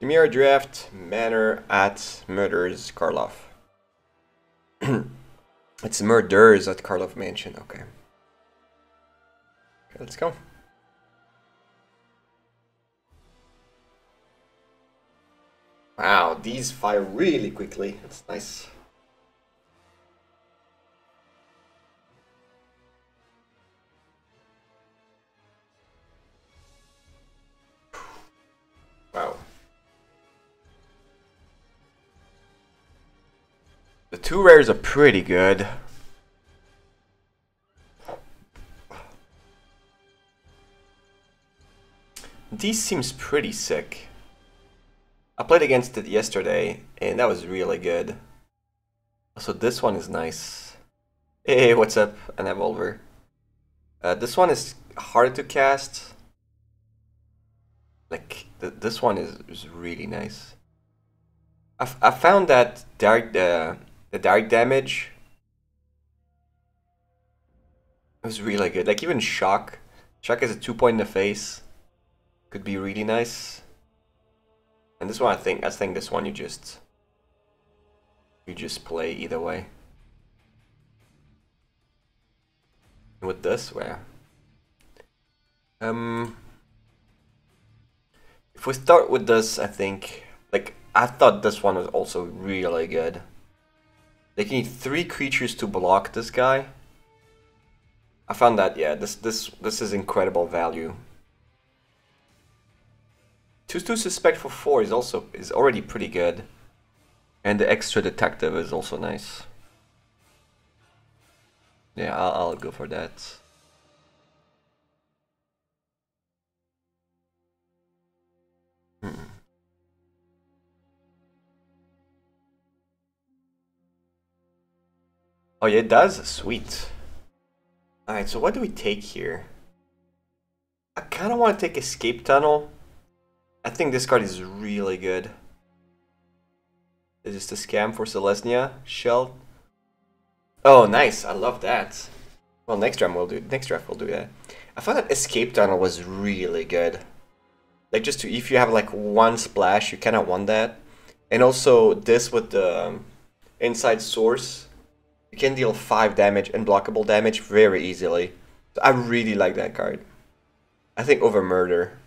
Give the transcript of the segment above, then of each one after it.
Chimera Draft, Manor at Murders, Karlov. it's Murders at Karlov Mansion, okay. Okay, let's go. Wow, these fire really quickly. That's nice. The two rares are pretty good. These seems pretty sick. I played against it yesterday, and that was really good. So this one is nice. Hey, what's up, an Evolver? Uh, this one is hard to cast. Like, th this one is, is really nice. I, I found that direct, uh, the direct damage was really good. Like, even Shock. Shock is a 2 point in the face. Could be really nice. And this one, I think, I think this one you just, you just play either way. With this, where, um, if we start with this, I think, like, I thought this one was also really good. Like, you need three creatures to block this guy. I found that, yeah, this, this, this is incredible value. Two to suspect for four is also is already pretty good. And the extra detective is also nice. Yeah, I'll, I'll go for that. Hmm. Oh yeah, it does? Sweet. Alright, so what do we take here? I kind of want to take Escape Tunnel. I think this card is really good. Is this a scam for Celestia? Shell? Oh, nice. I love that. Well, next draft we'll do. Next draft we'll do that. I thought that Escape Tunnel was really good. Like just to, if you have like one splash, you kind of want that. And also this with the um, inside source, you can deal five damage, unblockable damage very easily. So I really like that card. I think over Murder.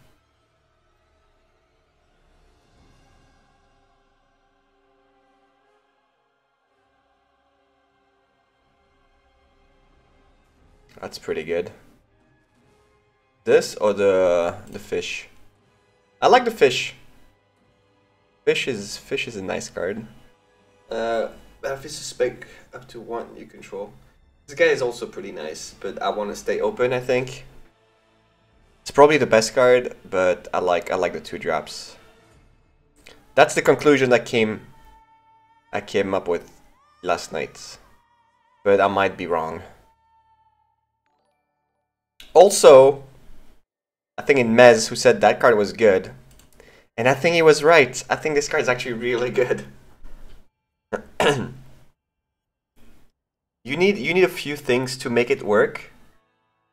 That's pretty good. This or the the fish? I like the fish. Fish is fish is a nice card. Uh, Battlefield Suspect up to one you control. This guy is also pretty nice, but I want to stay open. I think it's probably the best card, but I like I like the two drops. That's the conclusion that came I came up with last night, but I might be wrong. Also, I think in Mez who said that card was good. And I think he was right. I think this card is actually really good. You need you need a few things to make it work.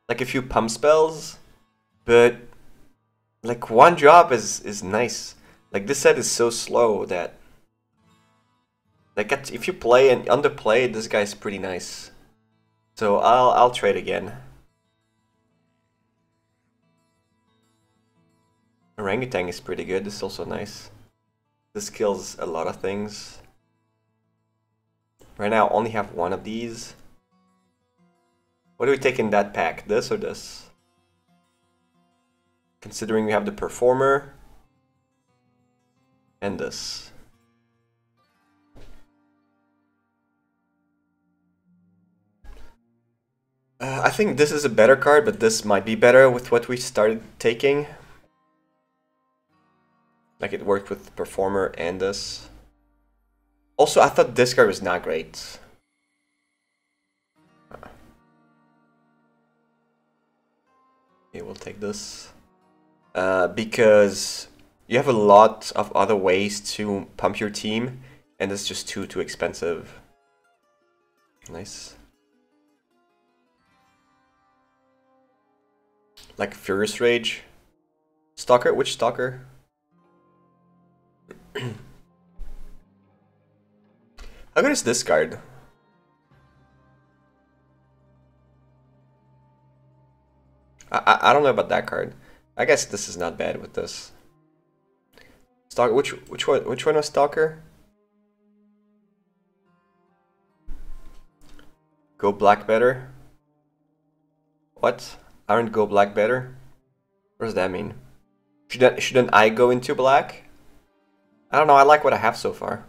Like a few pump spells. But like one drop is is nice. Like this set is so slow that like if you play and underplay, this guy's pretty nice. So I'll I'll trade again. Orangutan is pretty good, this is also nice. This kills a lot of things. Right now I only have one of these. What do we take in that pack? This or this? Considering we have the Performer. And this. Uh, I think this is a better card, but this might be better with what we started taking. Like it worked with Performer and this. Also, I thought this card was not great. Okay, we'll take this. Uh, because you have a lot of other ways to pump your team, and it's just too, too expensive. Nice. Like Furious Rage. Stalker? Which Stalker? How good is this card? I, I, I don't know about that card. I guess this is not bad with this. Stalker, which which one which one was Stalker? Go black better. What? Aren't go black better? What does that mean? Shouldn't shouldn't I go into black? I don't know. I like what I have so far.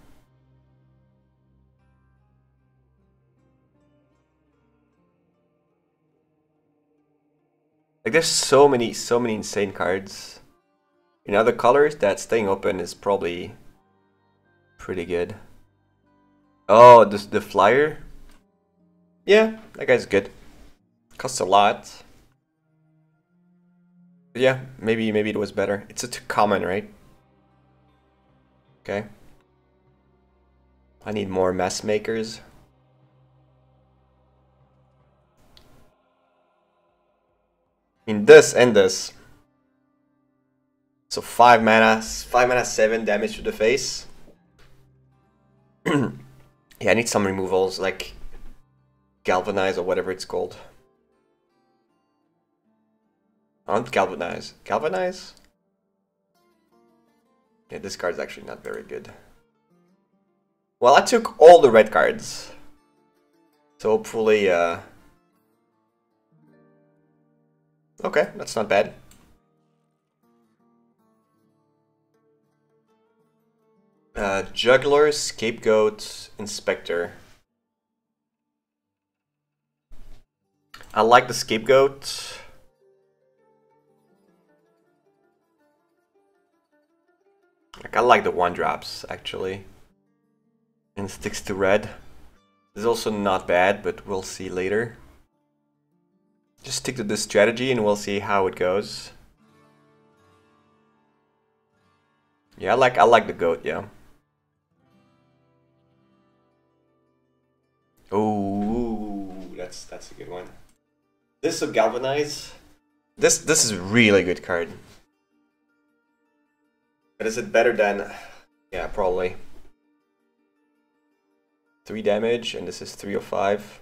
Like there's so many, so many insane cards. In other colors, that staying open is probably pretty good. Oh, this the flyer? Yeah, that guy's good. Costs a lot. But yeah, maybe maybe it was better. It's a common, right? Okay. I need more maskmakers. In this and this. So 5 mana, 5 mana, 7 damage to the face. yeah, I need some removals, like Galvanize or whatever it's called. Want Galvanize. Galvanize? Yeah, this card's actually not very good. Well, I took all the red cards. So hopefully, uh, Okay, that's not bad. Uh, Juggler, Scapegoat, Inspector. I like the Scapegoat. Like, I like the one drops, actually. And sticks to red. Is also not bad, but we'll see later. Just stick to this strategy and we'll see how it goes. Yeah, I like I like the goat, yeah. Oh, that's that's a good one. This will galvanize. This this is a really good card. But is it better than yeah, probably. Three damage and this is three or five.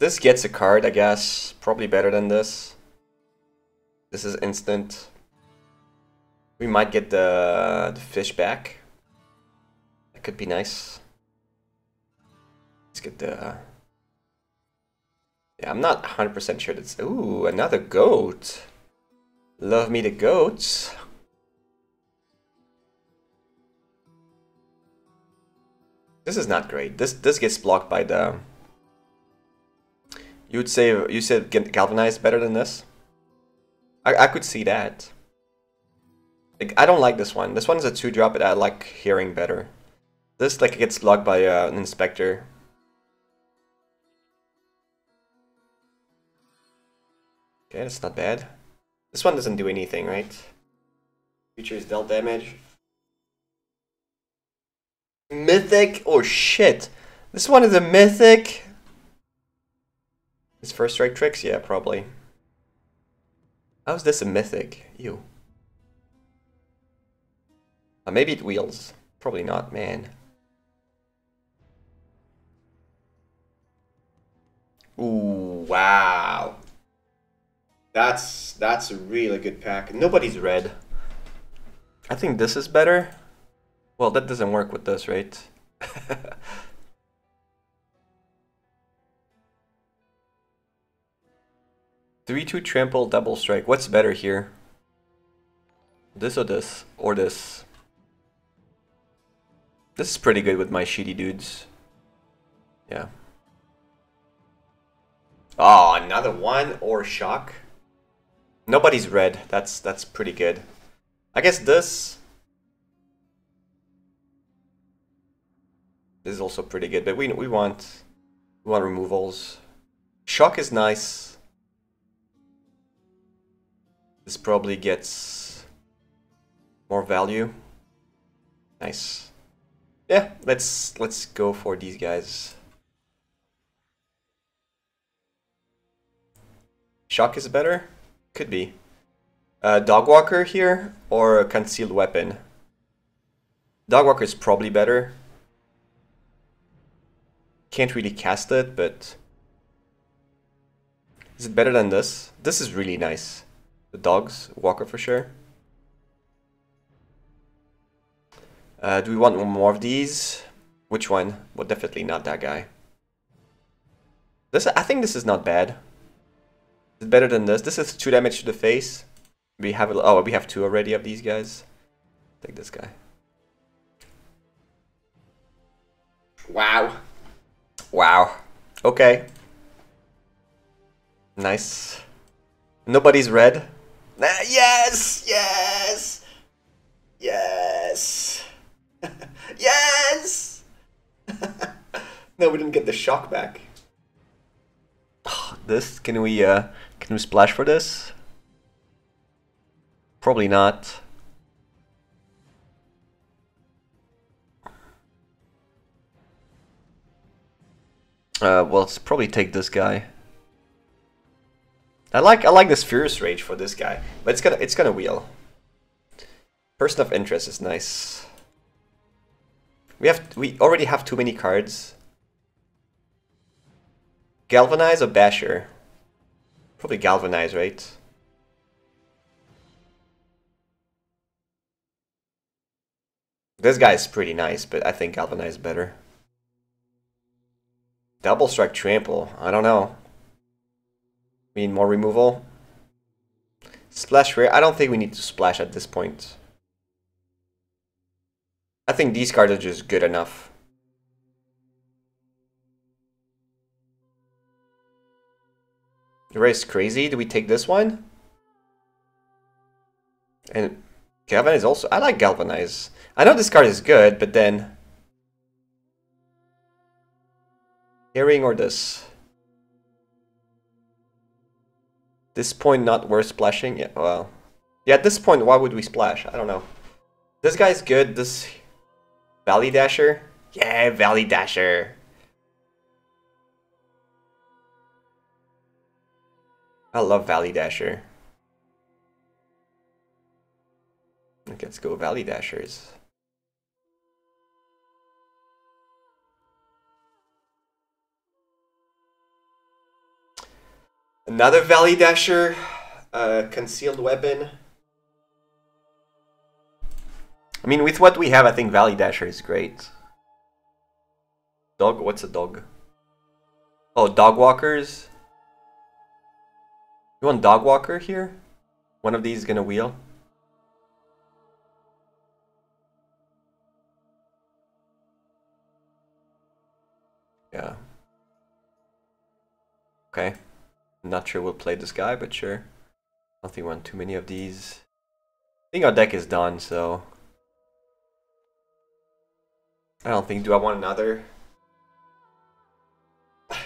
This gets a card, I guess. Probably better than this. This is instant. We might get the, the fish back. That could be nice. Let's get the... Yeah, I'm not 100% sure that's... Ooh, another goat. Love me the goats. This is not great. This this gets blocked by the you would say you said galvanized better than this? I I could see that. Like, I don't like this one. This one is a two drop, but I like Herring better. This like gets locked by uh, an inspector. Okay, that's not bad. This one doesn't do anything, right? Features dealt damage. Mythic? Oh shit! This one is a mythic? His first strike tricks? Yeah, probably. How's this a mythic? You. Uh, maybe it wheels. Probably not, man. Ooh, wow. That's that's a really good pack. Nobody's red. I think this is better. Well, that doesn't work with this, right? 3-2 trample double strike. What's better here? This or this? Or this? This is pretty good with my shitty dudes. Yeah. Oh, another one or shock. Nobody's red. That's that's pretty good. I guess this This is also pretty good, but we we want we want removals. Shock is nice. This probably gets more value. Nice. Yeah, let's let's go for these guys. Shock is better? could be. Uh, Dogwalker here or a concealed weapon? Dogwalker is probably better. Can't really cast it, but... Is it better than this? This is really nice. The dogs, Walker for sure. Uh, do we want more of these? Which one? Well, definitely not that guy. This, I think this is not bad. It's better than this. This is 2 damage to the face. We have, a, oh, we have two already of these guys. Take this guy. Wow. Wow. Okay. Nice. Nobody's red. Yes! Yes! Yes! yes! no, we didn't get the shock back. this, can we, uh, can we splash for this? Probably not. Uh, well, let's probably take this guy. I like I like this Furious Rage for this guy, but it's gonna it's gonna wheel. Person of interest is nice. We have we already have too many cards. Galvanize or Basher? Probably Galvanize, right? This guy is pretty nice, but I think Galvanize better. Double Strike Trample. I don't know. Mean more removal? Splash Rare. I don't think we need to splash at this point. I think these cards are just good enough. The race crazy. Do we take this one? And Galvanize also. I like Galvanize. I know this card is good, but then Herring or this? This point not worth splashing? Yeah, well. Yeah, at this point, why would we splash? I don't know. This guy's good. This Valley Dasher? Yeah, Valley Dasher. I love Valley Dasher. let's go Valley Dashers. Another Valley Dasher, uh, concealed weapon. I mean, with what we have, I think Valley Dasher is great. Dog? What's a dog? Oh, dog walkers. You want dog walker here? One of these is gonna wheel. Yeah. Okay. Not sure we'll play this guy, but sure. I don't think we want too many of these. I think our deck is done, so... I don't think... Do I want another? I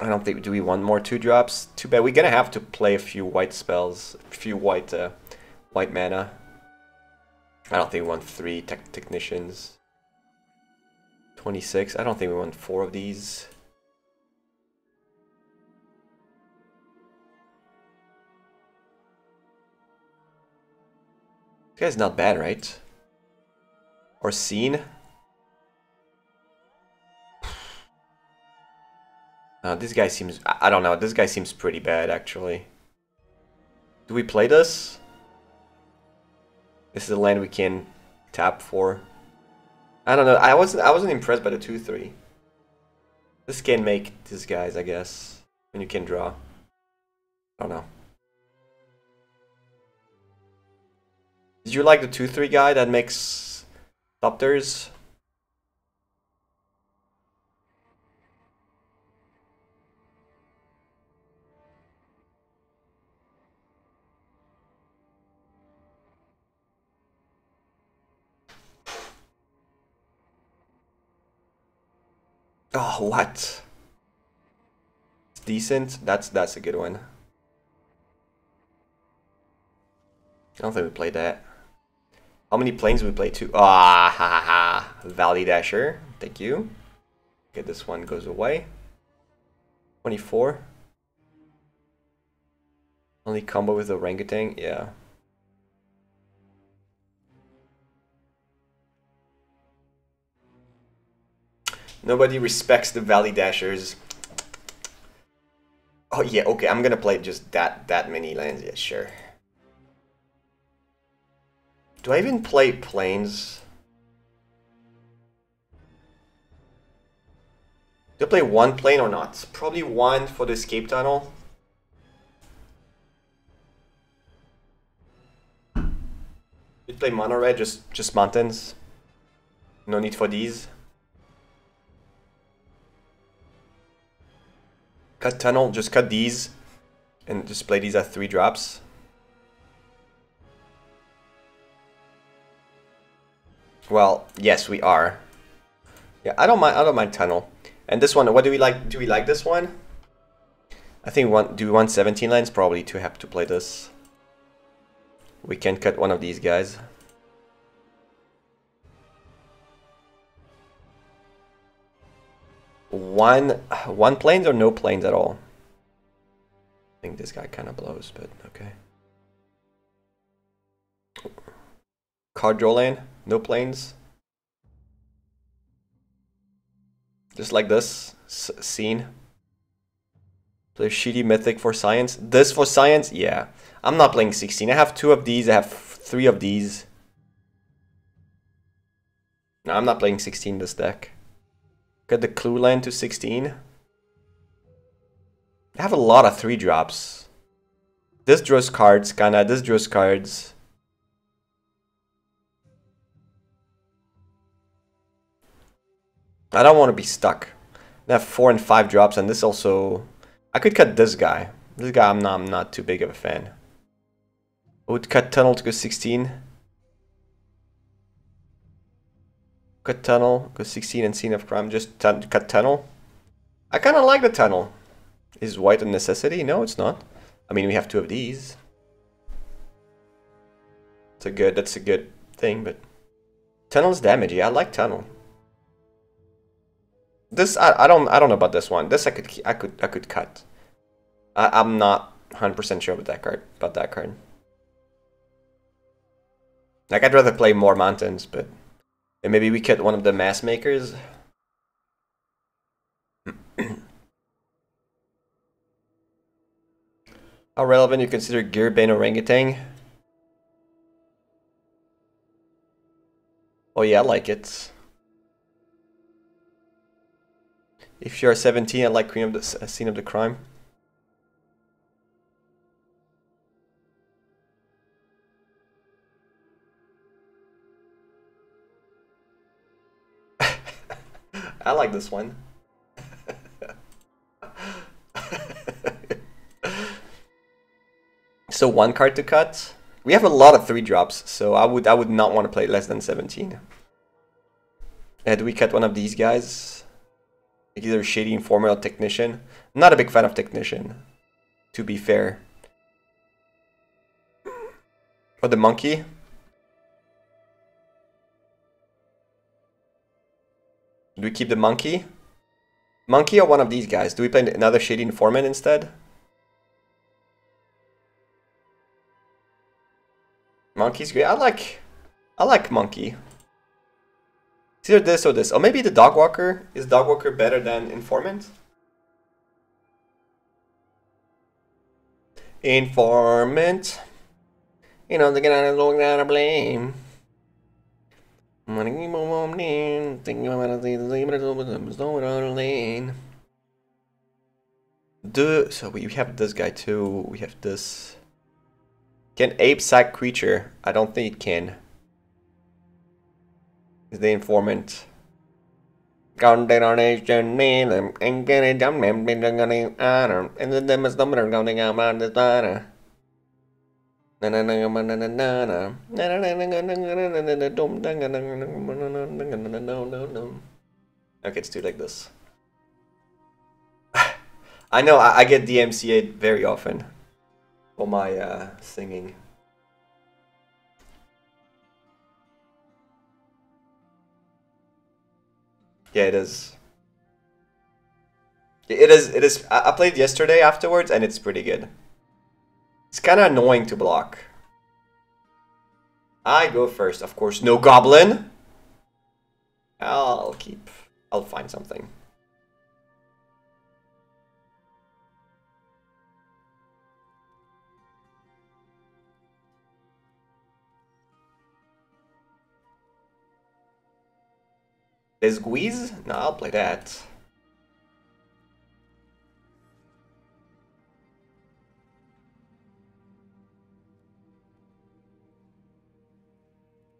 don't think... Do we want more two drops? Too bad. We're gonna have to play a few white spells. A few white, uh, white mana. I don't think we want three tech technicians. 26. I don't think we want four of these. This guy's not bad, right? Or seen? Uh, this guy seems... I don't know. This guy seems pretty bad, actually. Do we play this? This is a land we can tap for. I don't know. I wasn't. I wasn't impressed by the two three. This can make these guys, I guess, and you can draw. I don't know. Did you like the 2-3 guy that makes Thopters? Oh, ah, what? It's decent. That's that's a good one. I don't think we played that. How many plains we play? Two. Ah, ha, ha, ha. Valley Dasher. Thank you. Okay, this one goes away. 24. Only combo with the orangutan, yeah. Nobody respects the Valley Dashers. Oh yeah, okay, I'm gonna play just that that many lands, yeah, sure. Do I even play plains? Do I play one plane or not? Probably one for the escape tunnel. You play mono red, just just mountains. No need for these. Cut tunnel, just cut these and just play these at three drops. Well, yes, we are. Yeah, I don't mind. I don't mind tunnel. And this one, what do we like? Do we like this one? I think one. Do we want 17 lines? Probably to have to play this. We can cut one of these guys. One, one plains or no plains at all? I think this guy kind of blows, but okay. Card draw lane, no plains. Just like this scene. Play shitty mythic for science. This for science? Yeah. I'm not playing 16. I have two of these. I have three of these. No, I'm not playing 16 this deck. Get the clue land to 16. I have a lot of 3 drops. This draws cards, kinda. This draws cards. I don't want to be stuck. I have 4 and 5 drops and this also... I could cut this guy. This guy I'm not, I'm not too big of a fan. I would cut tunnel to go 16. Cut tunnel, go 16 and scene of crime, just cut tunnel. I kind of like the tunnel. Is white a necessity? No, it's not. I mean, we have two of these. It's a good, that's a good thing, but... Tunnel's damagey, I like tunnel. This, I, I don't, I don't know about this one. This I could, I could, I could cut. I, I'm not 100% sure about that card, about that card. Like, I'd rather play more mountains, but... And maybe we cut one of the maskmakers. How relevant you consider Gearbane Orangutan? Oh yeah, I like it. If you're 17, I like Queen of the Scene of the Crime. I like this one. so one card to cut. We have a lot of three drops, so I would I would not want to play less than 17. Uh, do we cut one of these guys? Either Shady Informant or Technician. not a big fan of Technician, to be fair. Or the Monkey. Do we keep the monkey? Monkey or one of these guys? Do we play another Shady Informant instead? Monkey's great. I like I like monkey. It's either this or this. Or maybe the dog walker. Is dog walker better than informant? Informant. You know, they're gonna look down to blame. Do so we have this guy too. We have this. Can ape sack creature? I don't think it can. Is the informant? Con tên ở đây trên đi làm anh cái này chấm mềm bên trong này à rồi em tin tên mà tóm được con này ngào mà được ta nè I Okay, it's too like this. I know I, I get DMCA very often for my uh, singing. Yeah, it is. It is. It is. I played yesterday afterwards, and it's pretty good. It's kind of annoying to block. I go first, of course. No goblin. I'll keep. I'll find something. There's Guise? No, I'll play that.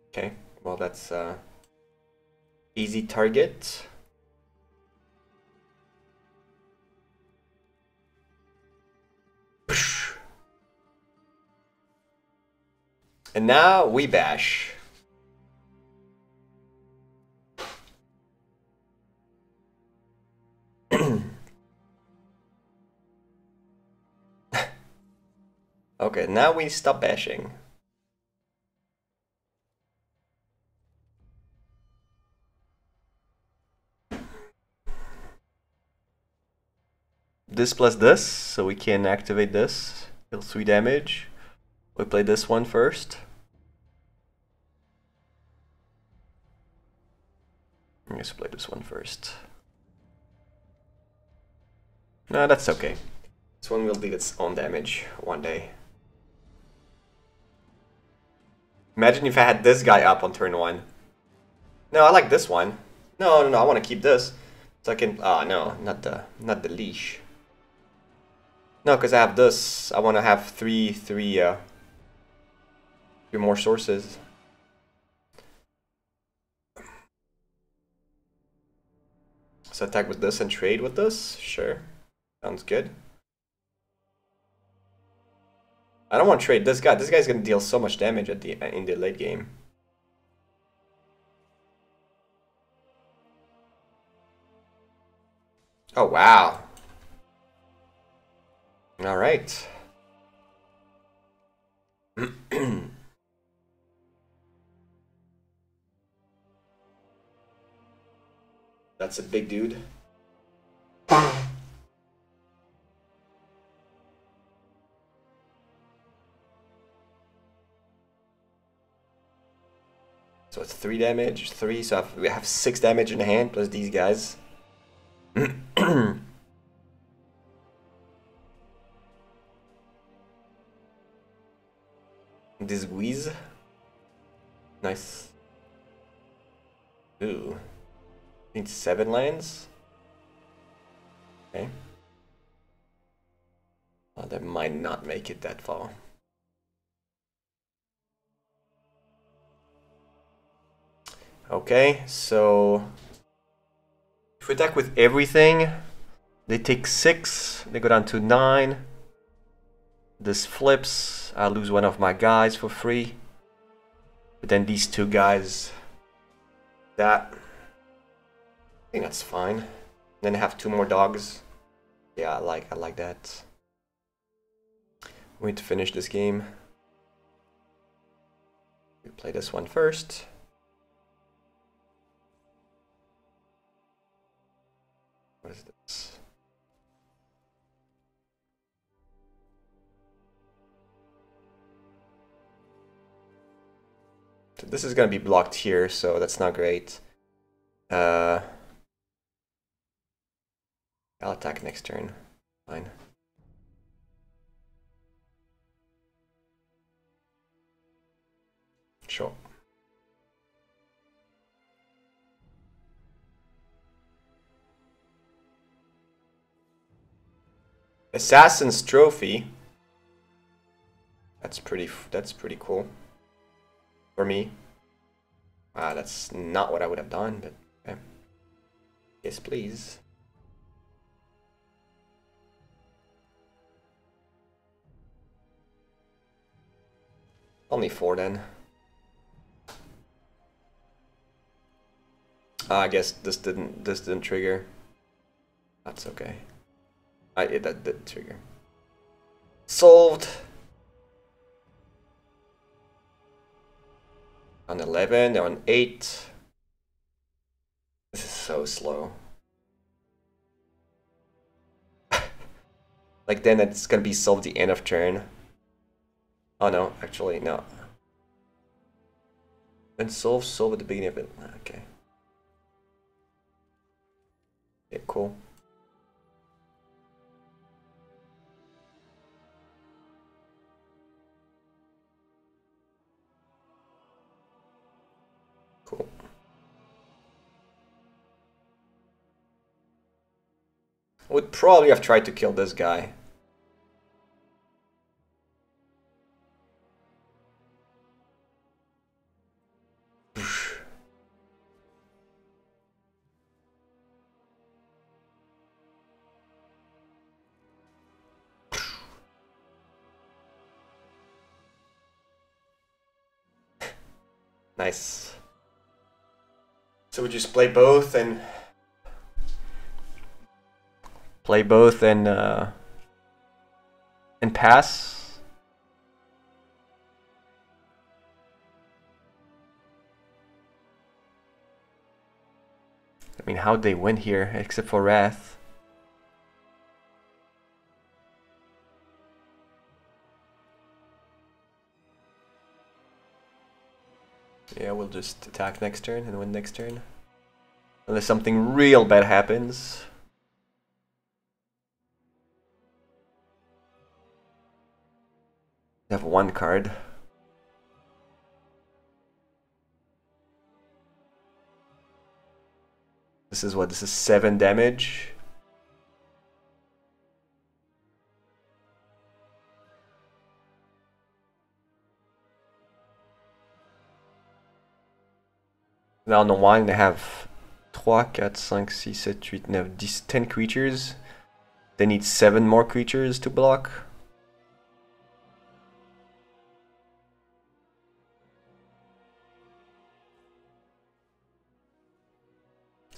Okay, well that's uh, easy target. And now we bash. okay, now we stop bashing. this plus this, so we can activate this. Deal 3 damage. We play this one first. Let's play this one first. No, that's okay. This one will deal its own damage one day. Imagine if I had this guy up on turn one. No, I like this one. No, no, no, I want to keep this. So I can, ah, oh, no, not the, not the leash. No, because I have this. I want to have three, three, uh, three more sources. So attack with this and trade with this? Sure. Sounds good. I don't want to trade this guy. This guy's going to deal so much damage at the in the late game. Oh, wow. All right. That's a big dude. So it's three damage, three. So we have six damage in hand plus these guys. This Guise. Nice. Ooh. Need seven lands? Okay. That might not make it that far. Okay, so if we attack with everything, they take six, they go down to nine. This flips. I lose one of my guys for free. But then these two guys, that, I think that's fine. Then I have two more dogs. Yeah, I like, I like that. We need to finish this game. We play this one first. This is going to be blocked here, so that's not great. Uh, I'll attack next turn. Fine. Sure. Assassin's Trophy. That's pretty. That's pretty cool for me. Uh, that's not what I would have done, but okay. Yes, please. Only four then. Uh, I guess this didn't this didn't trigger. That's okay. I it, that did trigger. Solved. On 11, on 8. This is so slow. like then it's gonna be solved the end of turn. Oh no, actually, no. And solve, solve at the beginning of it. Okay. Yeah, cool. Would probably have tried to kill this guy. Nice. So we just play both and play both and uh, and pass. I mean, how'd they win here except for Wrath? Yeah, we'll just attack next turn and win next turn. Unless something real bad happens. Have one card. This is what? This is 7 damage. Now on the wine they have 3, 4, 5, 6, 7, 8, 9, 10, 10 creatures. They need 7 more creatures to block.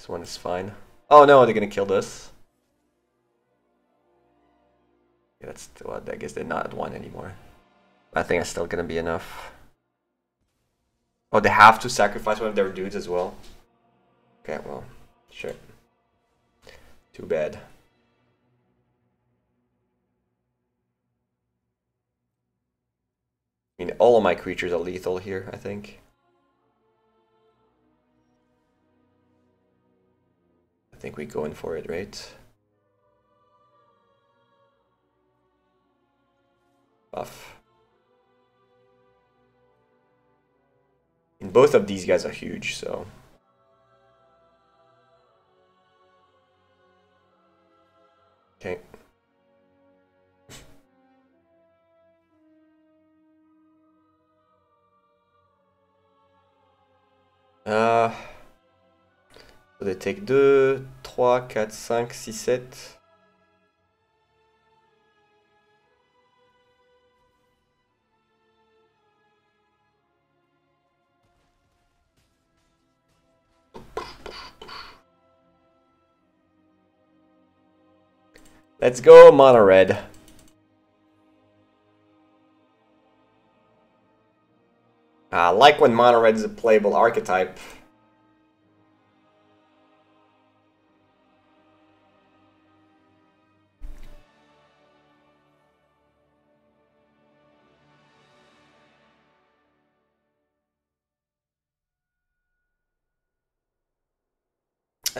One is fine. Oh no, they're gonna kill this. Yeah, that's well, I guess they're not at one anymore. I think it's still gonna be enough. Oh, they have to sacrifice one of their dudes as well. Okay, well, sure. Too bad. I mean, all of my creatures are lethal here, I think. I think we're going for it, right? Buff. And both of these guys are huge, so. Okay. Uh, take 2, 3, 4, 5, 6, 7. Let's go mono red. I like when mono red is a playable archetype.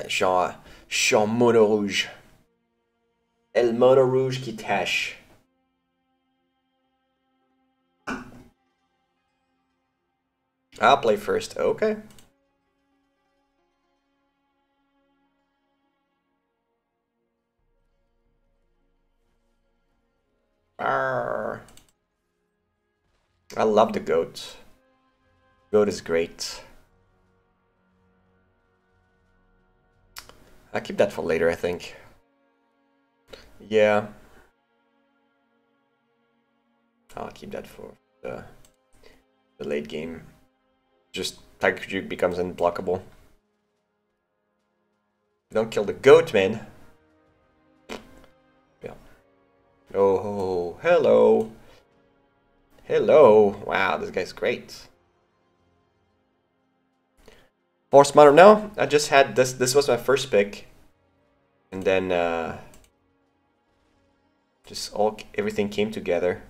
Jean, Jean Mono Rouge. El Mono Rouge qui tâche. I'll play first. Okay. Arr. I love the goat. Goat is great. I'll keep that for later, I think. Yeah. I'll keep that for the, the late game. Just Tiger Duke becomes unblockable. Don't kill the goat, man. Yeah. Oh, hello. Hello. Wow, this guy's great. Force Modern, no. I just had this. This was my first pick. And then, uh, just all, everything came together.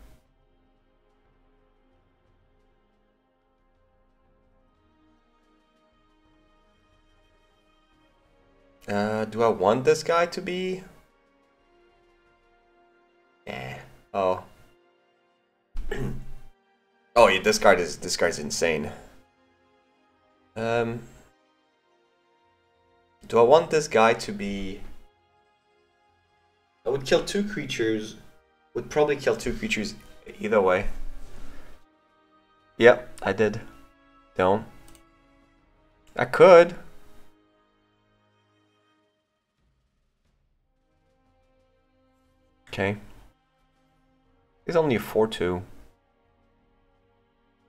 Uh, do I want this guy to be? Eh. Oh. oh, yeah, this card is this card's insane. Um. Do I want this guy to be? I would kill two creatures. Would probably kill two creatures either way. Yep, I did. Don't. I could. Okay. It's only a 4-2.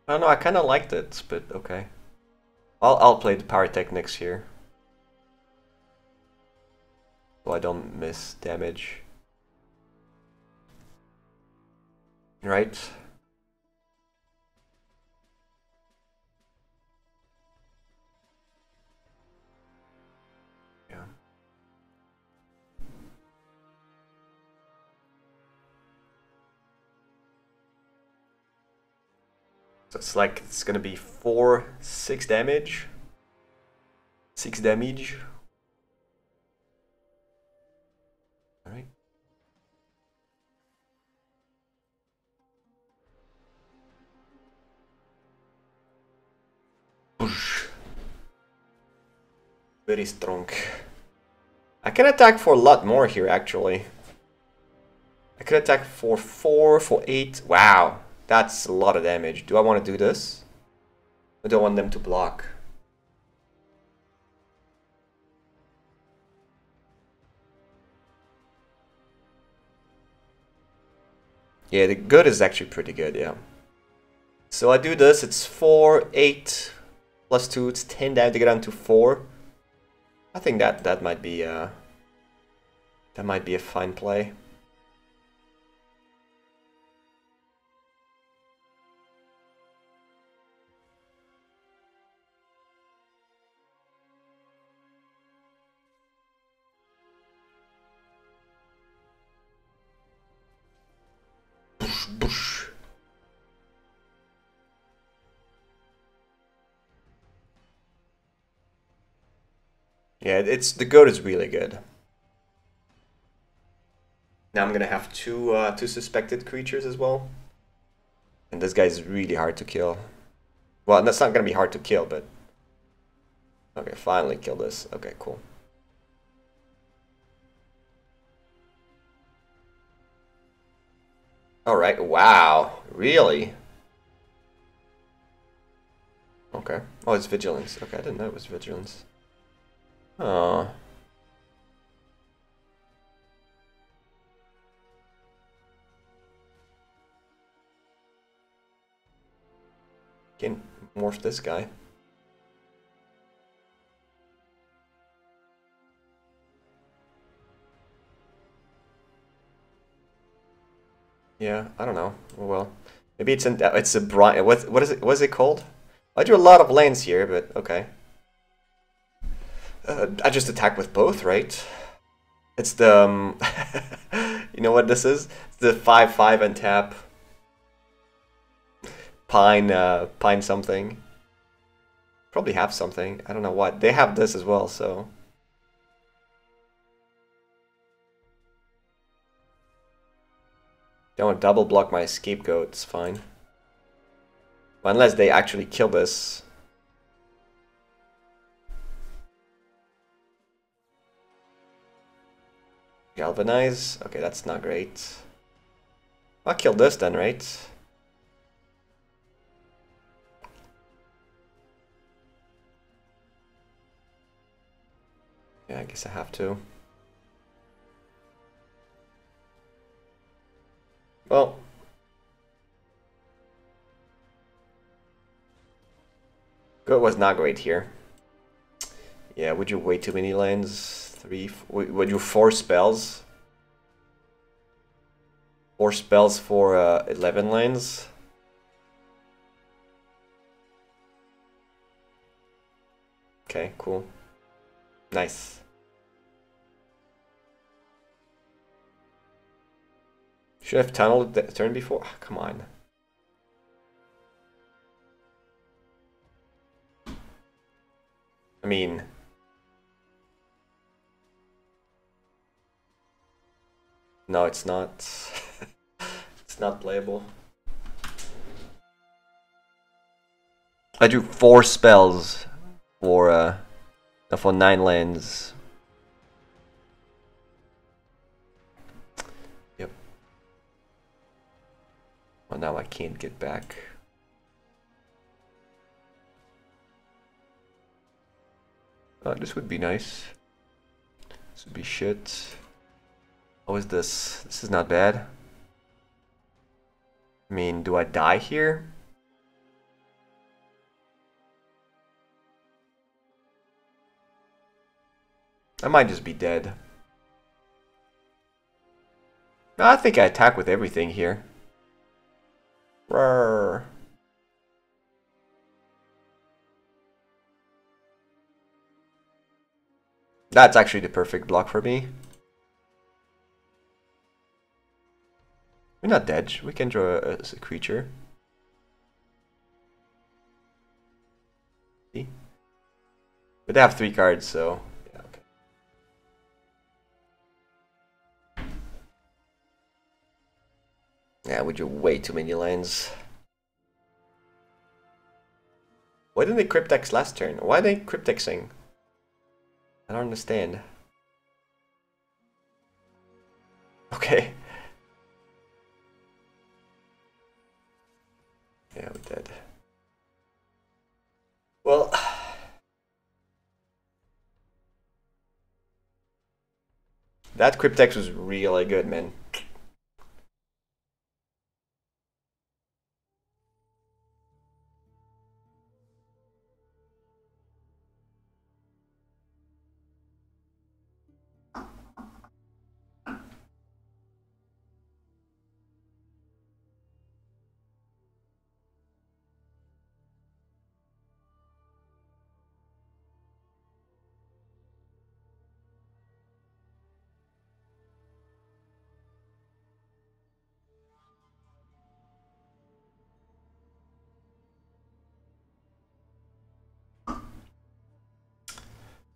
I don't know, I kind of liked it, but okay. I'll, I'll play the Pyrotechnics here. So I don't miss damage. Right? So it's like it's gonna be four, six damage. Six damage. Very strong. I can attack for a lot more here actually. I could attack for four, for eight. Wow. That's a lot of damage. Do I want to do this? I don't want them to block. Yeah, the good is actually pretty good, yeah. So I do this, it's 4, 8, plus 2, it's 10 down to get down to 4. I think that, that might be, uh, that might be a fine play. Yeah, it's the goat is really good. Now I'm gonna have two uh, two suspected creatures as well, and this guy is really hard to kill. Well, that's not gonna be hard to kill, but okay, finally kill this. Okay, cool. All right. Wow. Really? Okay. Oh, it's vigilance. Okay, I didn't know it was vigilance. Oh. Can morph this guy. Yeah, I don't know. Oh, well, maybe it's in, it's a bright. What what is it? What is it called? I drew a lot of lands here, but okay. Uh, I just attack with both, right? It's the, um, you know what this is? It's the 5-5 and tap. Pine, uh, pine something. Probably have something. I don't know what. They have this as well, so... Don't double block my scapegoat, it's fine. Unless they actually kill this. Galvanize? Okay, that's not great. I'll kill this then, right? Yeah, I guess I have to. Well. Good was not great here. Yeah, would you wait too many lands? Three, would you four spells? Four spells for uh, 11 lands? Okay, cool. Nice. Should have tunneled the turn before? Oh, come on. I mean... No, it's not. it's not playable. I drew four spells for uh for nine lands. Yep. Well now I can't get back. Oh, this would be nice. This would be shit. How is this? This is not bad. I mean, do I die here? I might just be dead. I think I attack with everything here. That's actually the perfect block for me. We're not dead. We can draw a, a creature. See? But they have three cards, so yeah, okay. Yeah, we drew way too many lands. Why didn't they Cryptex last turn? Why are they Cryptexing? I don't understand. Okay. Yeah, we did. Well... That Cryptex was really good, man.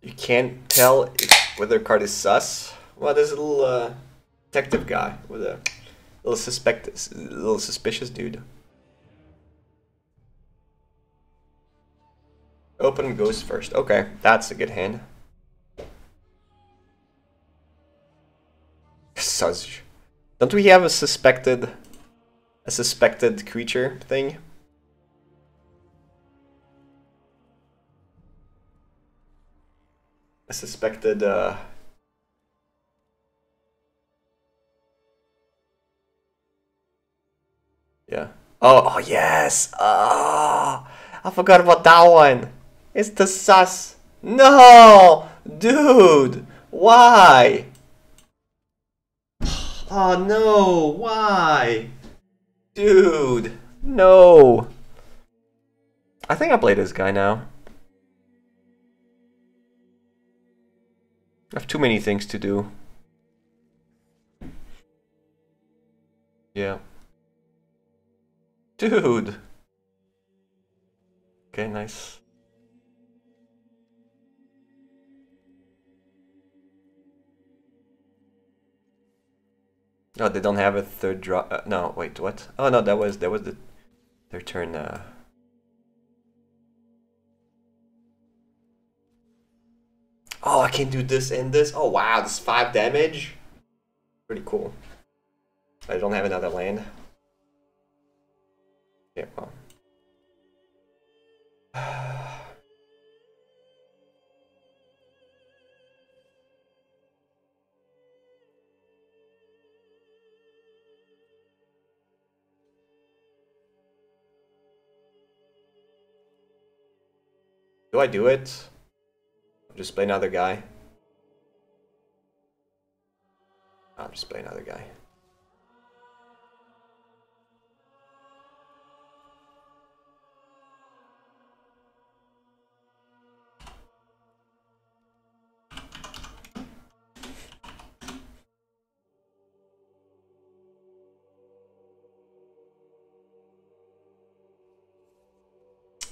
You can't tell whether a card is sus. Well, there's a little uh, detective guy with a little suspect, little suspicious dude. Open goes first. Okay, that's a good hand. Sus. Don't we have a suspected, a suspected creature thing? A suspected uh, yeah. Oh oh yes. Oh I forgot about that one. It's the sus. No dude. Why? Oh no. Why? Dude. No. I think I play this guy now I have too many things to do. Yeah. Dude! Okay, nice. Oh, they don't have a third draw. Uh, no, wait, what? Oh no, that was that was the their turn. Uh, Oh, I can do this and this. Oh, wow, this 5 damage. Pretty cool. I don't have another land. Yeah, well. Do I do it? Just play another guy. I'll just play another guy.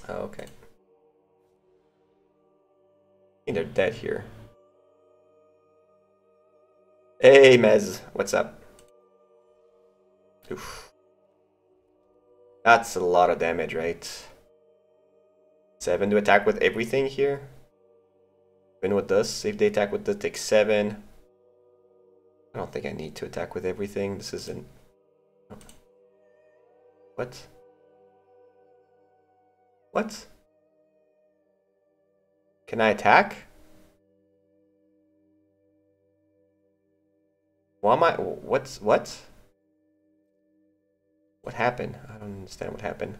Oh, okay think they're dead here. Hey, Mez, what's up? Oof. That's a lot of damage, right? Seven to attack with everything here. Even with this, if they attack with this, take seven. I don't think I need to attack with everything. This isn't. What? What? Can I attack? Why am I? What's what? What happened? I don't understand what happened.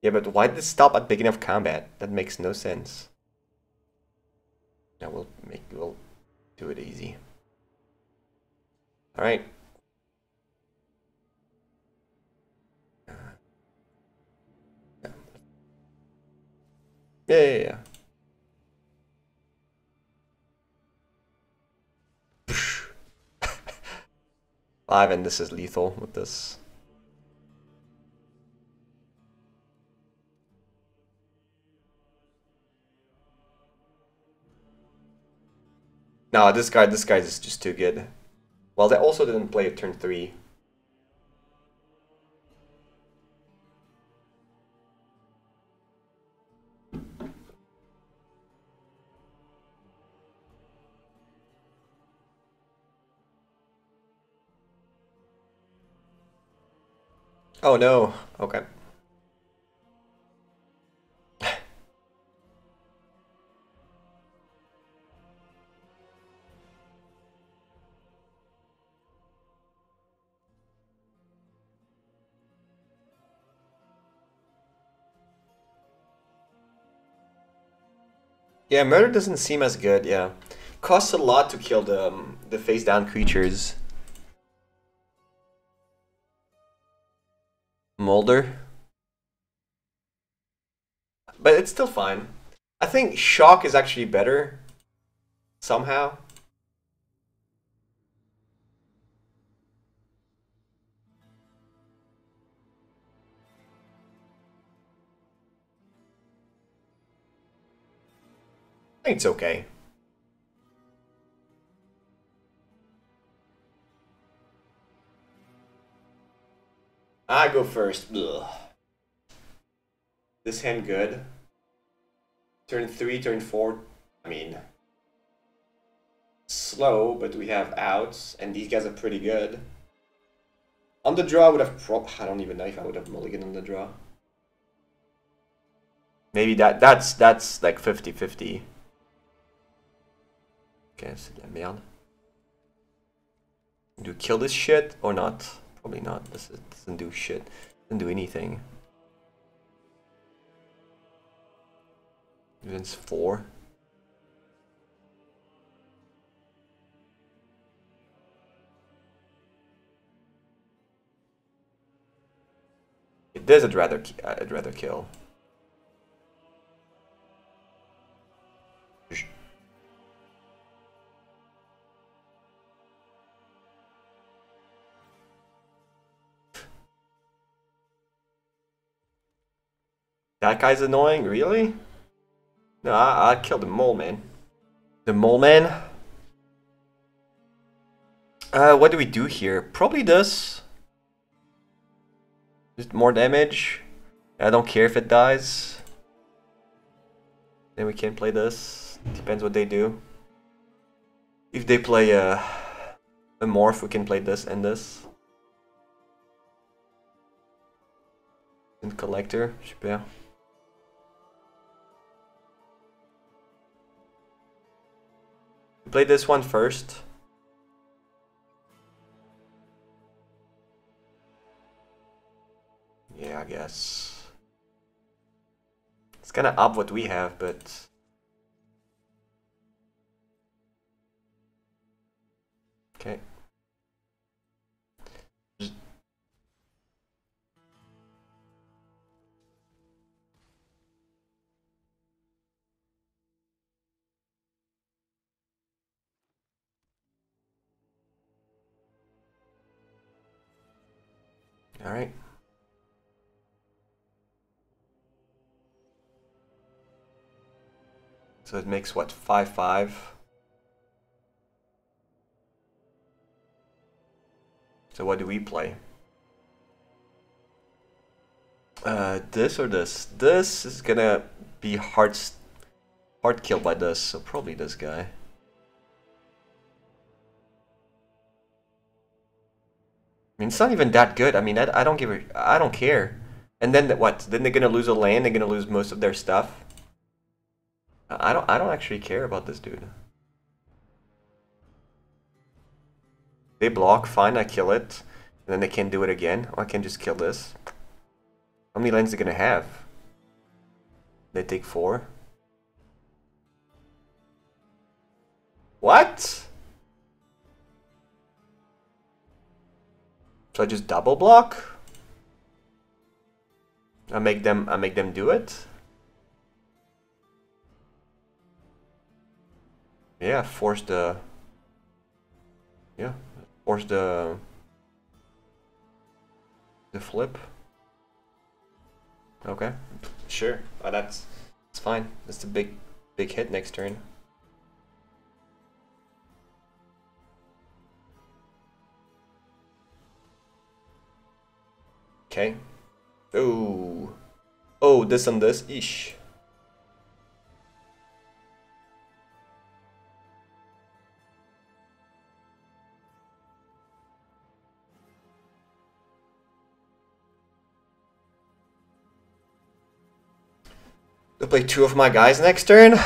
Yeah, but why did it stop at beginning of combat? That makes no sense. Now we'll make we'll do it easy. All right. Uh, yeah, yeah, yeah. Five, and this is lethal with this. No, this guy, this guy is just too good. Well, they also didn't play turn three. Oh no, okay. Yeah, murder doesn't seem as good, yeah. Costs a lot to kill the, um, the face down creatures. Molder. But it's still fine. I think Shock is actually better. Somehow. I think it's okay. I go first. Ugh. This hand good. Turn 3, turn 4. I mean, slow, but we have outs, and these guys are pretty good. On the draw, I would have pro- I don't even know if I would have mulligan on the draw. Maybe that that's that's like 50-50. Okay, c'est la merde. Do we kill this shit or not? Probably not. This doesn't do shit. Doesn't do anything. Events 4. It does. I'd rather. I'd rather kill. That guy's annoying, really? No, I, I killed the mole man. The mole man? Uh, what do we do here? Probably this. Just more damage. I don't care if it dies. Then we can play this. Depends what they do. If they play a, a morph, we can play this and this. And collector, super. Play this one first. Yeah, I guess. It's kind of up what we have, but... All right. So it makes what, 5 5? So what do we play? Uh, this or this? This is gonna be hard, hard killed by this, so probably this guy. Mean, it's not even that good. I mean, I, I don't give a, I don't care. And then what? Then they're gonna lose a land. They're gonna lose most of their stuff. I don't, I don't actually care about this dude. They block, fine, I kill it. And then they can't do it again. Oh, I can just kill this. How many lands are they gonna have? They take four. What? So I just double block? I make them I make them do it? Yeah, force the Yeah, force the the flip. Okay. Sure. Oh, that's it's fine. That's a big big hit next turn. Okay. Oh. Oh, this and this. Ish. To play two of my guys next turn?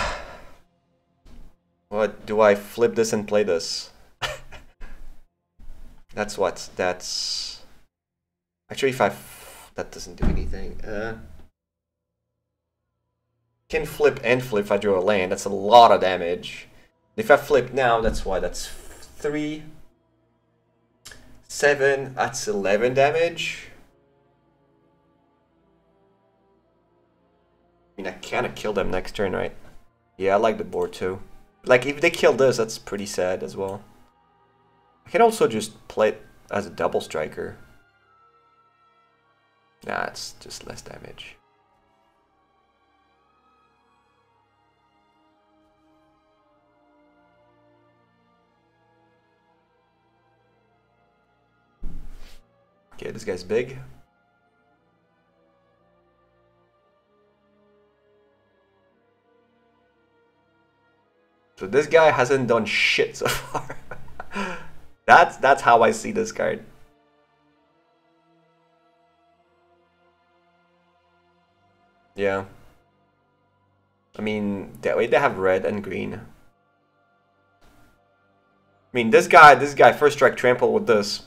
What, do I flip this and play this? that's what, that's... Actually, if I... that doesn't do anything. Uh, can flip and flip if I draw a land, that's a lot of damage. If I flip now, that's why, that's 3... 7, that's 11 damage. I mean, I kind of kill them next turn, right? Yeah, I like the board too. Like, if they kill this, that's pretty sad as well. I can also just play it as a double striker. Nah, it's just less damage. Okay, this guy's big. So this guy hasn't done shit so far. that's that's how I see this card. Yeah. I mean, that way they have red and green. I mean, this guy, this guy, first strike trample with this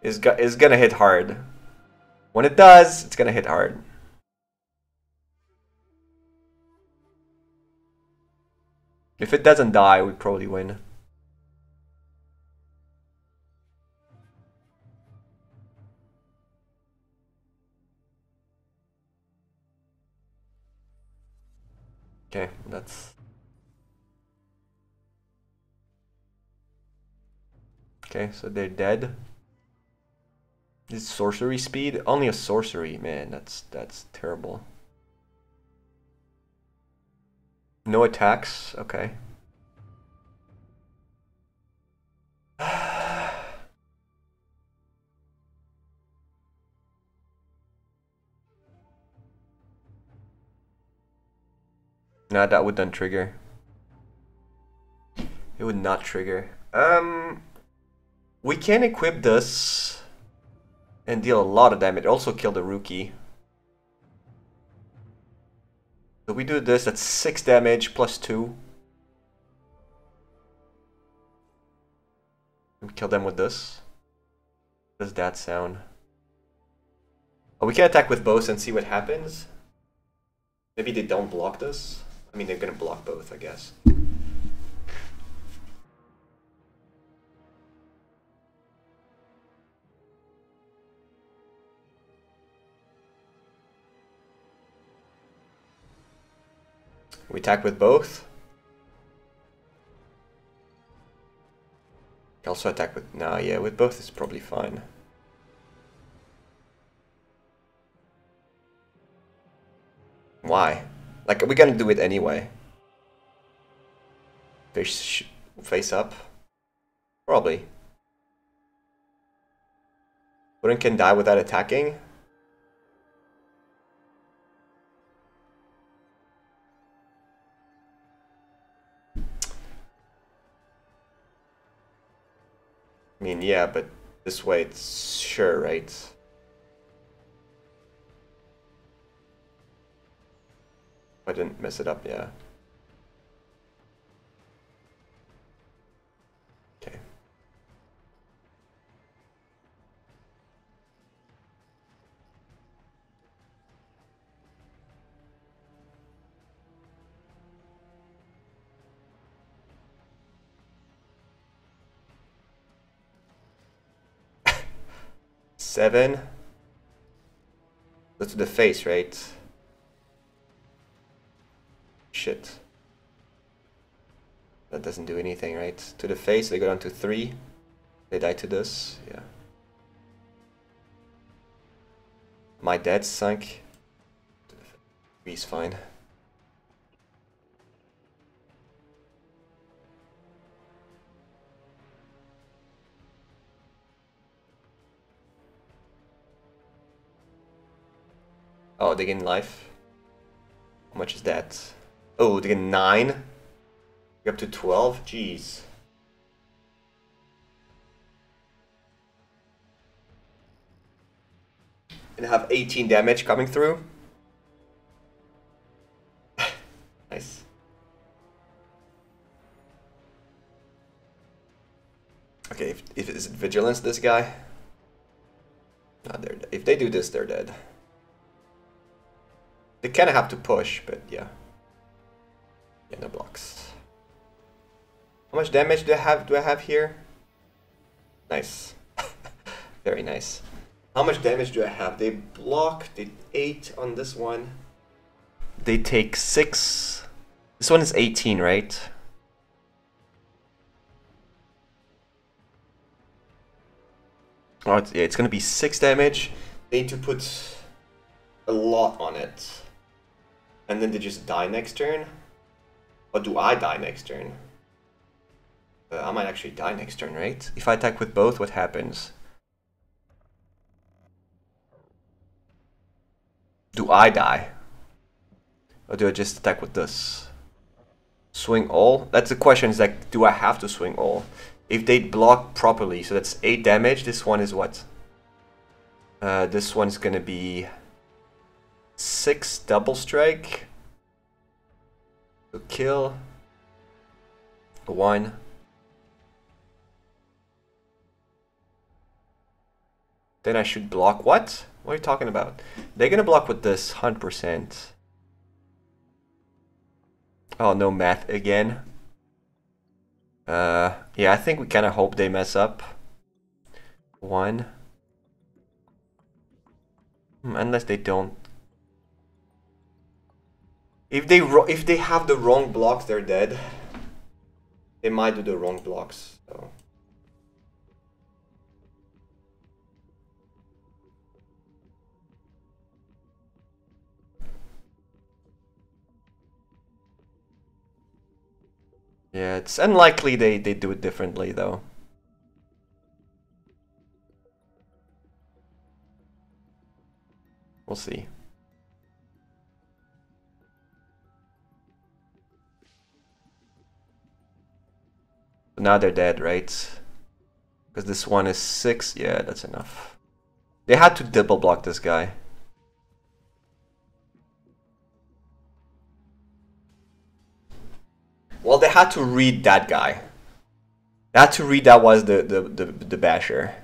is go is gonna hit hard. When it does, it's gonna hit hard. If it doesn't die, we probably win. Okay, that's... Okay, so they're dead. This sorcery speed? Only a sorcery, man, that's that's terrible. No attacks, okay. nah, that would then trigger. It would not trigger. Um, we can equip this and deal a lot of damage. Also kill the rookie. So we do this, that's 6 damage plus 2. We kill them with this. What does that sound? Oh, we can attack with both and see what happens. Maybe they don't block this. I mean, they're gonna block both, I guess. We attack with both. Also attack with... Nah, yeah, with both is probably fine. we're gonna do it anyway. Fish face up? Probably. Wouldn't can die without attacking? I mean, yeah, but this way it's sure, right? I didn't mess it up, yeah. Okay. Seven. That's the face, right? Shit. That doesn't do anything, right? To the face, they go down to three. They die to this, yeah. My dad sunk. He's fine. Oh, they gain life. How much is that? Oh, they get 9? You're up to 12? Jeez. And have 18 damage coming through. nice. Okay, if, if is it vigilance this guy? No, they're, if they do this, they're dead. They kind of have to push, but yeah. Yeah, no blocks. How much damage do I have? Do I have here? Nice. Very nice. How much damage do I have? They block. They eight on this one. They take six. This one is 18, right? Oh, it's, yeah, it's gonna be six damage. They need to put a lot on it. And then they just die next turn? Or do I die next turn? Uh, I might actually die next turn, right? If I attack with both, what happens? Do I die? Or do I just attack with this? Swing all? That's the question, is like, do I have to swing all? If they block properly, so that's 8 damage, this one is what? Uh, this one's gonna be six double strike. To kill. One. Then I should block what? What are you talking about? They're gonna block with this 100%. Oh, no math again. Uh, yeah, I think we kind of hope they mess up. One. Hmm, unless they don't if they if they have the wrong blocks, they're dead. They might do the wrong blocks. So. Yeah, it's unlikely they, they do it differently though. We'll see. Now they're dead, right? Because this one is 6. Yeah, that's enough. They had to double block this guy. Well, they had to read that guy. They had to read that was the, the, the, the basher.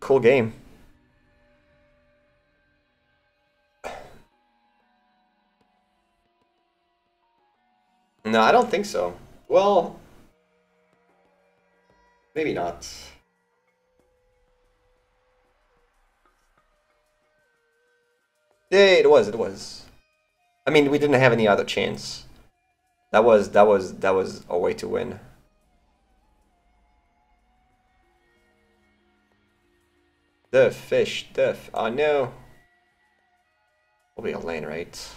Cool game. No, I don't think so. Well, maybe not. Yeah, it was, it was. I mean, we didn't have any other chance. That was, that was, that was a way to win. The fish, the, oh no. Will be a lane, right?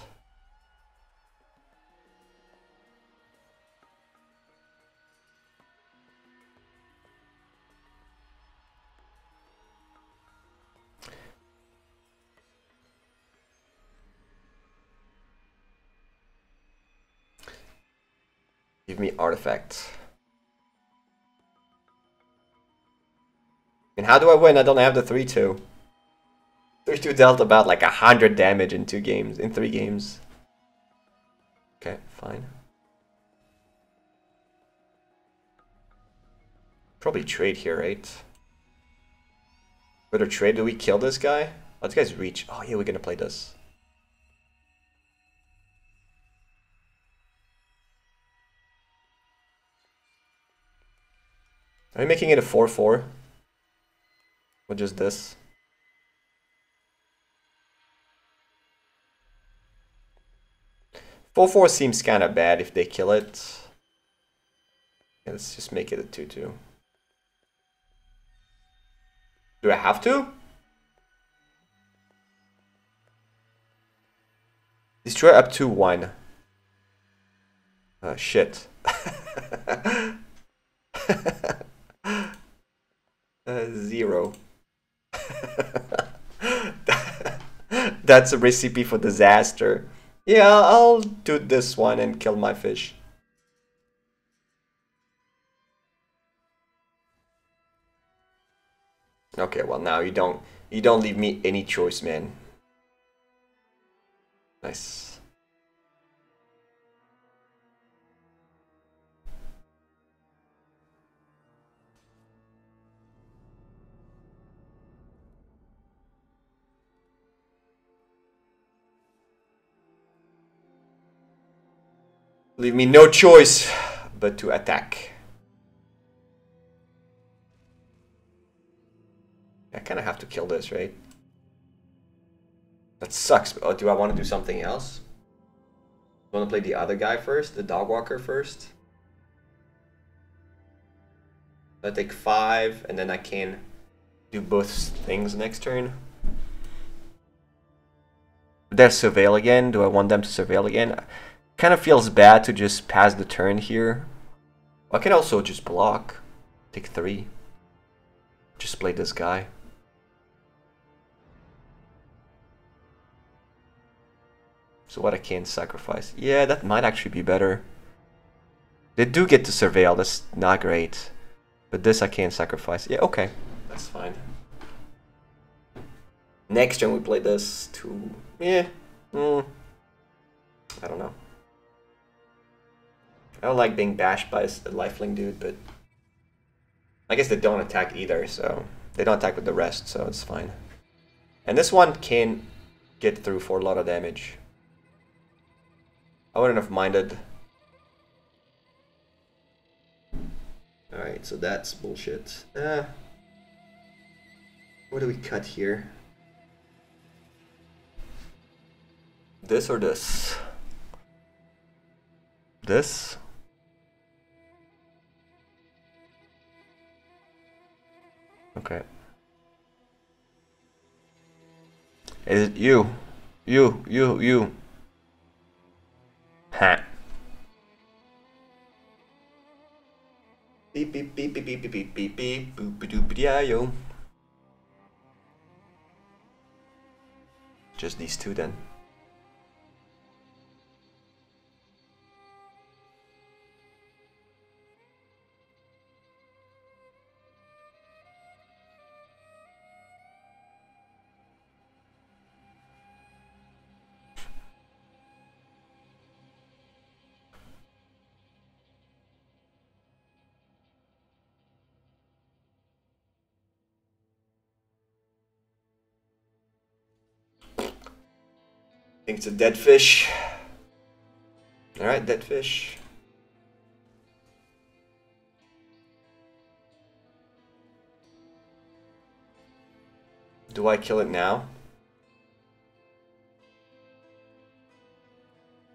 Give me artifact. And how do I win? I don't have the 3-2. 3-2 dealt about like a hundred damage in two games, in three games. Okay, fine. Probably trade here, right? Better trade, do we kill this guy? Oh, this guy's reach. Oh yeah, we're gonna play this. Are we making it a 4-4? Or just this? Four four seems kind of bad if they kill it. Let's just make it a two two. Do I have to? Destroy up to one. Oh shit. Zero. That's a recipe for disaster. Yeah, I'll do this one and kill my fish. Okay, well now you don't you don't leave me any choice, man. Nice. Leave me no choice but to attack. I kind of have to kill this, right? That sucks. Oh, do I want to do something else? Want to play the other guy first? The dog walker first? I take five, and then I can do both things next turn. There's surveil again. Do I want them to surveil again? Kind of feels bad to just pass the turn here. I can also just block. Take three. Just play this guy. So what I can sacrifice. Yeah, that might actually be better. They do get to surveil, that's not great. But this I can sacrifice. Yeah, okay. That's fine. Next turn we play this to... Yeah. Mm, I don't know. I don't like being bashed by a lifelink dude, but I guess they don't attack either, so they don't attack with the rest, so it's fine. And this one can get through for a lot of damage. I wouldn't have minded. Alright, so that's bullshit. Uh, what do we cut here? This or this? This? Okay. Is it you? You, you, you. Ha. Beep beep beep beep beep beep beep beep beep boop doop yeah yo. Just these two then. Think it's a dead fish. Alright, dead fish. Do I kill it now?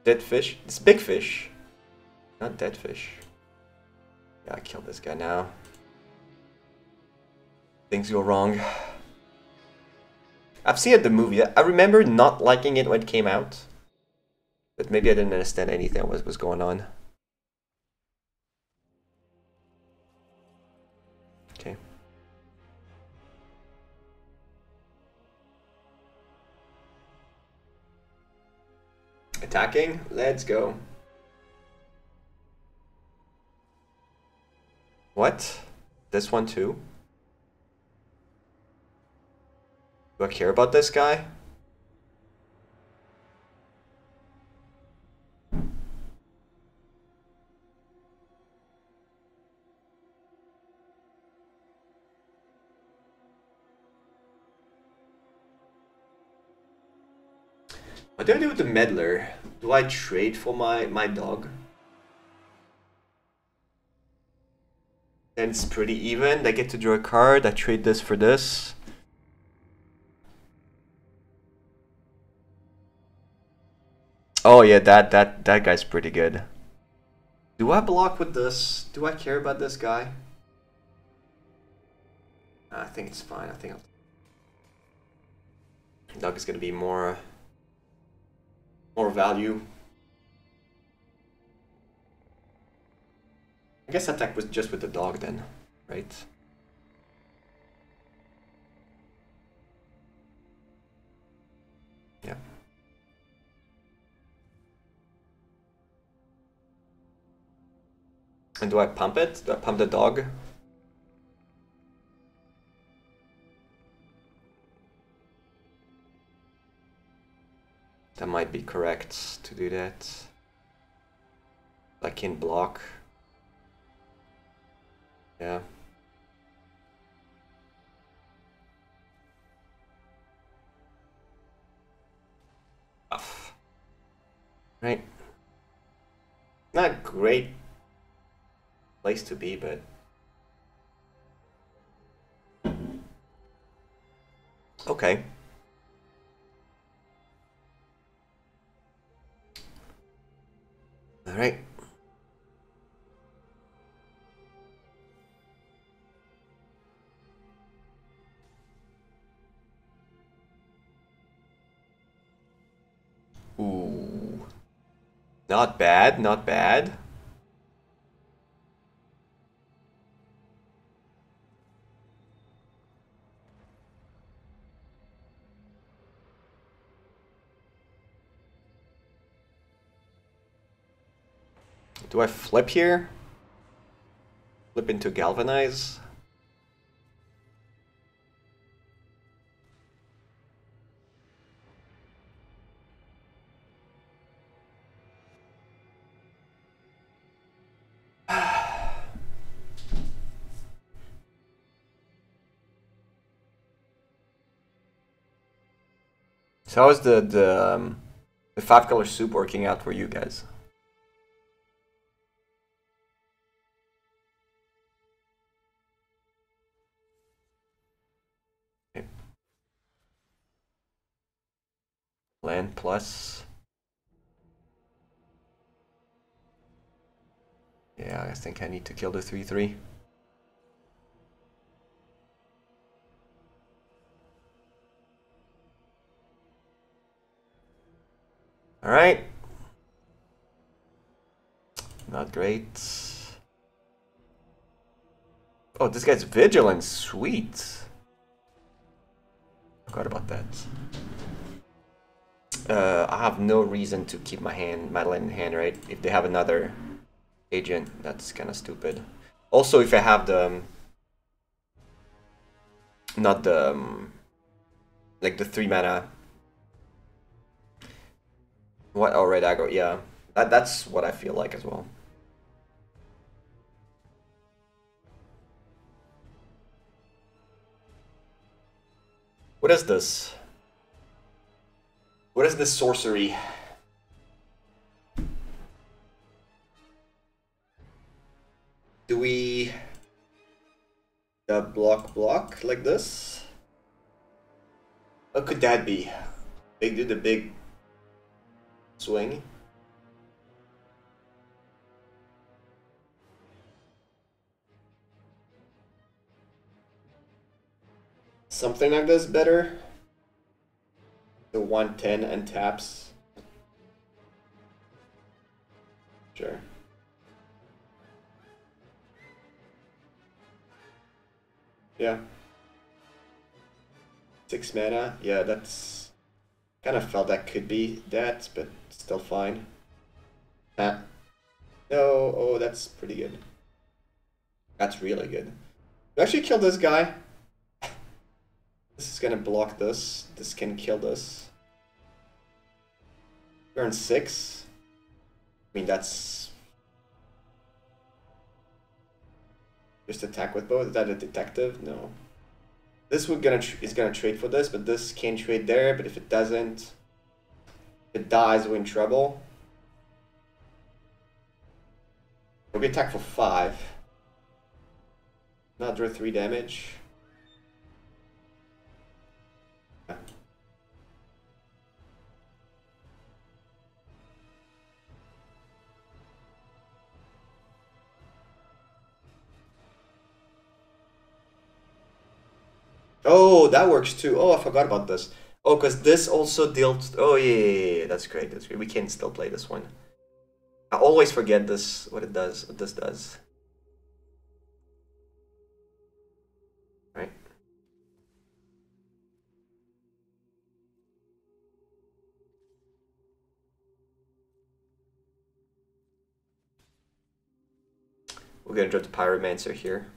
Dead fish? It's big fish. Not dead fish. Yeah, I kill this guy now. Things go wrong. I've seen the movie. I remember not liking it when it came out. But maybe I didn't understand anything what was going on. Okay. Attacking? Let's go. What? This one too? Do I care about this guy? What do I do with the meddler? Do I trade for my, my dog? And it's pretty even. I get to draw a card. I trade this for this. Oh yeah, that that that guy's pretty good. Do I block with this? Do I care about this guy? I think it's fine. I think I'll... Dog is gonna be more more value. I guess attack was just with the dog then, right? And do I pump it? Do I pump the dog? That might be correct to do that. Like in block. Yeah. Right. Not great place to be, but okay. All right. Ooh. Not bad, not bad. Do I flip here? Flip into galvanize? So how is the the um, the five color soup working out for you guys? Plus. Yeah, I think I need to kill the 3-3. Alright. Not great. Oh, this guy's vigilant. Sweet. Forgot about that. Uh, I have no reason to keep my hand, my land in hand, right? If they have another agent, that's kind of stupid. Also, if I have the... Um, not the... Um, like the 3 mana... What? Oh, red aggro, yeah. That, that's what I feel like as well. What is this? What is this sorcery? Do we uh, block block like this? What could that be? Big do the big swing. Something like this better the 110 and taps. Sure. Yeah. Six mana. Yeah, that's kind of felt that could be that, but still fine. Ah. No, oh, that's pretty good. That's really good. We actually kill this guy. This is gonna block this. This can kill this. Turn six. I mean, that's... Just attack with both? Is that a detective? No. This would gonna is gonna trade for this, but this can trade there, but if it doesn't... If it dies, we're in trouble. We attack for five. Not draw three damage. Oh, that works too. Oh, I forgot about this. Oh, because this also deals... Oh, yeah, yeah, yeah, that's great, that's great. We can still play this one. I always forget this, what it does, what this does. Right. We're gonna drop the Pyromancer here.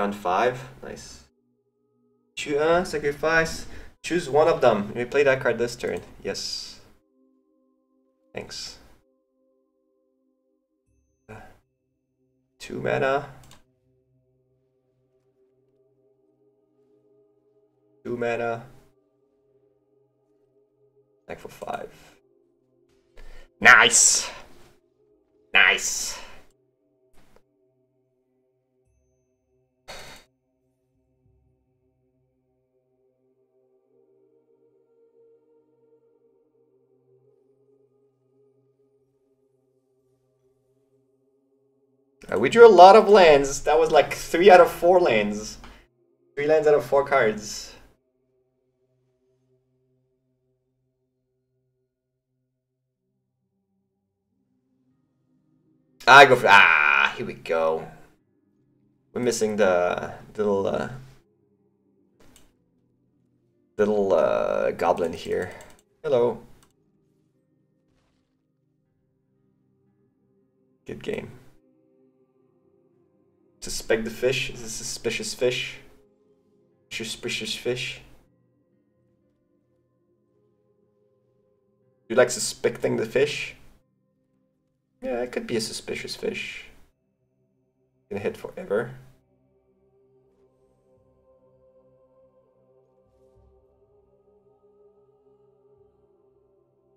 Down five. Nice. Choose, uh, sacrifice. Choose one of them. We play that card this turn. Yes. Thanks. Two mana. Two mana. Deck for five. Nice! Nice! We drew a lot of lands. That was like three out of four lands. Three lands out of four cards. I go for ah. Here we go. We're missing the little uh, little uh, goblin here. Hello. Good game. Suspect the fish is a suspicious fish. Suspicious fish. You like suspecting the fish? Yeah, it could be a suspicious fish. Gonna hit forever.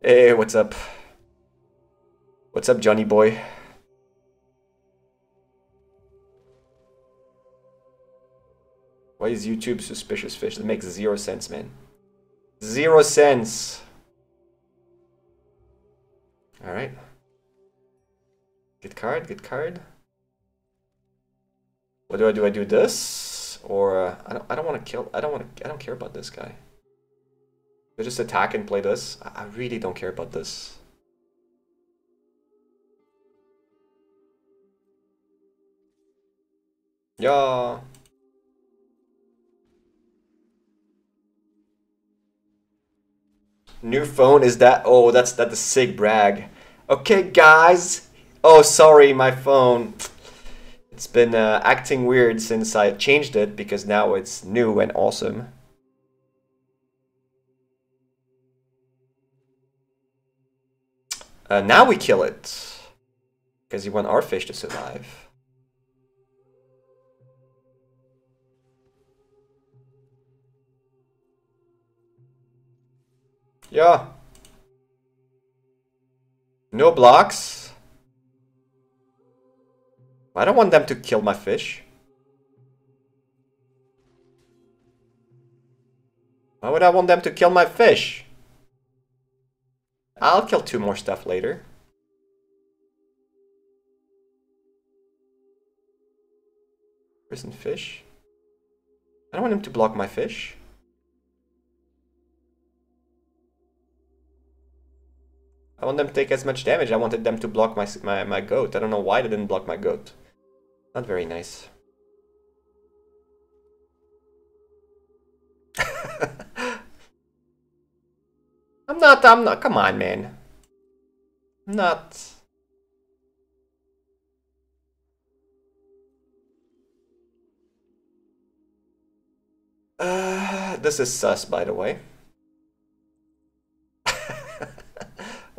Hey, what's up? What's up, Johnny boy? Is YouTube suspicious fish? That makes zero sense, man. Zero sense. Alright. Good card, good card. What do I do? I do this? Or uh, I don't I don't want to kill I don't want to I don't care about this guy. I just attack and play this. I, I really don't care about this. Yeah. New phone is that? Oh, that's that the sick brag. Okay, guys. Oh, sorry, my phone. It's been uh, acting weird since I changed it because now it's new and awesome. Uh, now we kill it. Because you want our fish to survive. Yeah. No blocks. I don't want them to kill my fish. Why would I want them to kill my fish? I'll kill two more stuff later. Prison fish. I don't want him to block my fish. I want them to take as much damage. I wanted them to block my, my, my goat. I don't know why they didn't block my goat. Not very nice. I'm not, I'm not, come on, man. I'm not... Uh, this is sus, by the way.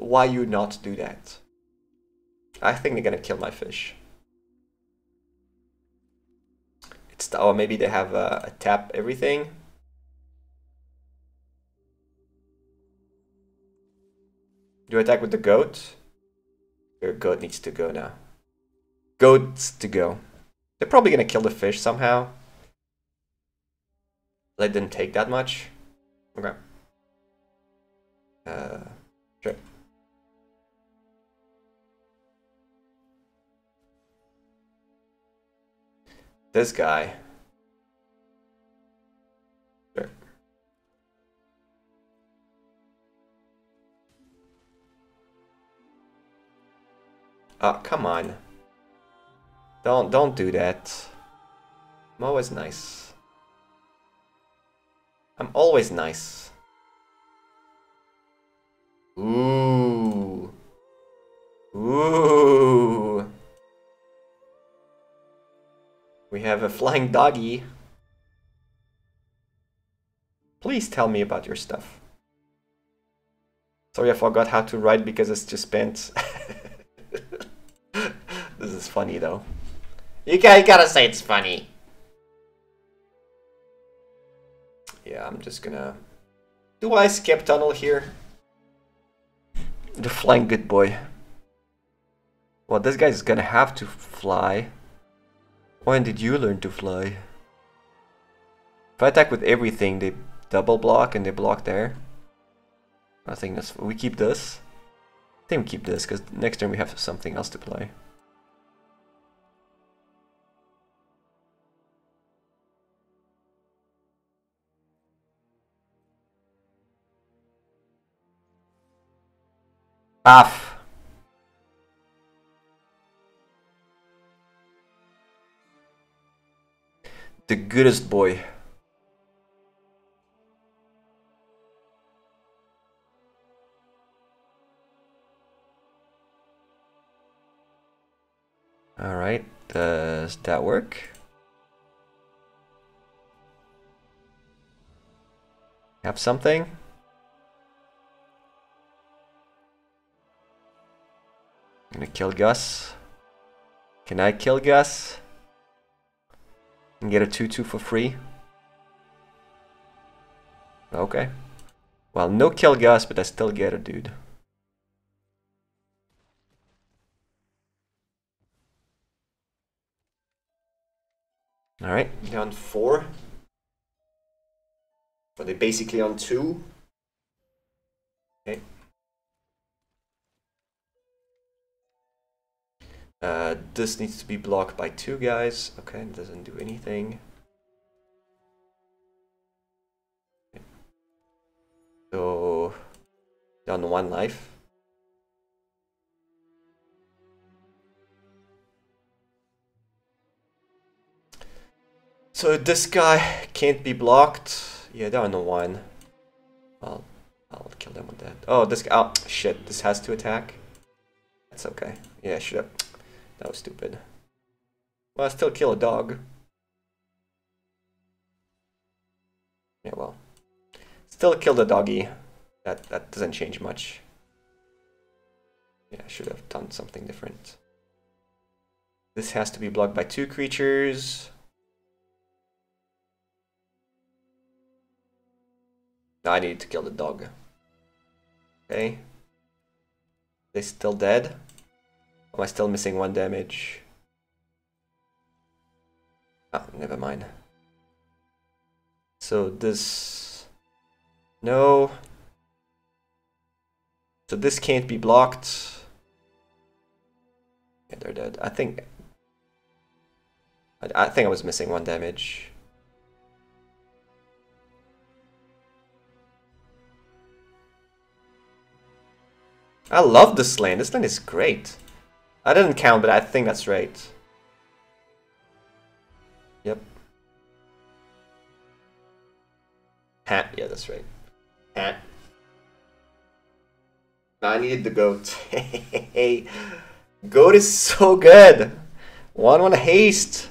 Why you not do that? I think they're gonna kill my fish. It's oh maybe they have a, a tap everything. Do I attack with the goat? Your goat needs to go now. Goats to go. They're probably gonna kill the fish somehow. They didn't take that much. Okay. Uh, sure. This guy. Oh, come on. Don't don't do that. I'm always nice. I'm always nice. A flying doggy. Please tell me about your stuff. Sorry I forgot how to write because it's just spent. this is funny though. You gotta, you gotta say it's funny. Yeah, I'm just gonna... Do I skip tunnel here? The flying good boy. Well, this guy's gonna have to fly. When did you learn to fly? If I attack with everything, they double block and they block there. I think that's... We keep this? I think we keep this, because next turn we have something else to play. Off. The goodest boy. Alright, does that work? Have something? Gonna kill Gus. Can I kill Gus? And get a 2-2 for free? Okay. Well, no kill Gus, but I still get a dude. Alright, down four. Are they basically on two? Okay. Uh, this needs to be blocked by two guys. Okay, it doesn't do anything. So, down one life. So this guy can't be blocked. Yeah, down one. Well, I'll kill them with that. Oh, this guy. Oh, shit. This has to attack. That's okay. Yeah, should have. That was stupid. Well, I still kill a dog. Yeah, well. Still kill the doggy. That, that doesn't change much. Yeah, I should have done something different. This has to be blocked by two creatures. I need to kill the dog. Okay. They still dead? Am I still missing one damage? Oh, never mind. So this... No. So this can't be blocked. Yeah, they're dead. I think... I, I think I was missing one damage. I love this lane. This lane is great. I didn't count, but I think that's right. Yep. Hat. Yeah, that's right. Hat. I needed the goat. Goat is so good. One one haste.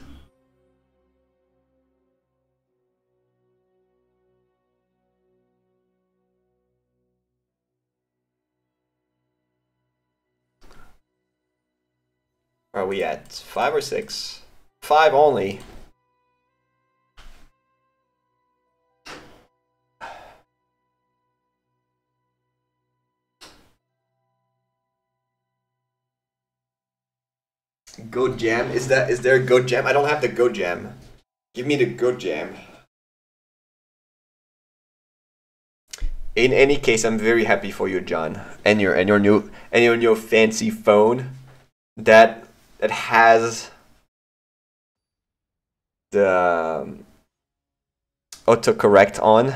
We at five or six? Five only. Go jam? Is that is there a go jam? I don't have the go jam. Give me the go jam. In any case, I'm very happy for you, John, and your and your new and your new fancy phone that that has the um, autocorrect on.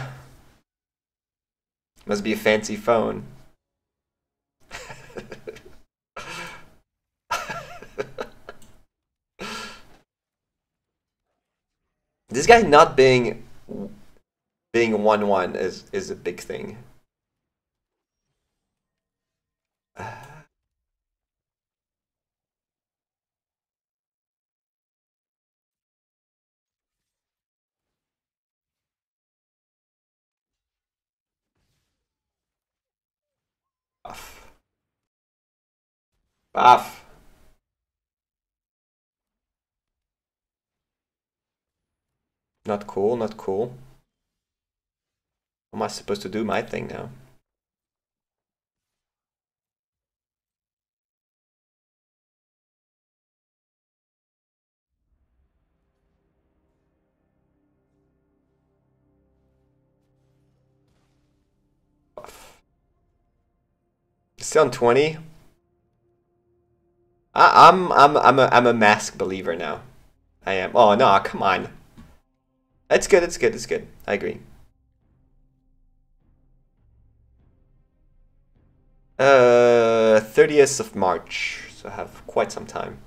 Must be a fancy phone. this guy not being being one one is is a big thing. Buff. Not cool, not cool. Am I supposed to do my thing now? Still on 20? I, I'm I'm I'm a I'm a mask believer now. I am. Oh no, come on. That's good, it's good, it's good. I agree. Uh, 30th of March, so I have quite some time.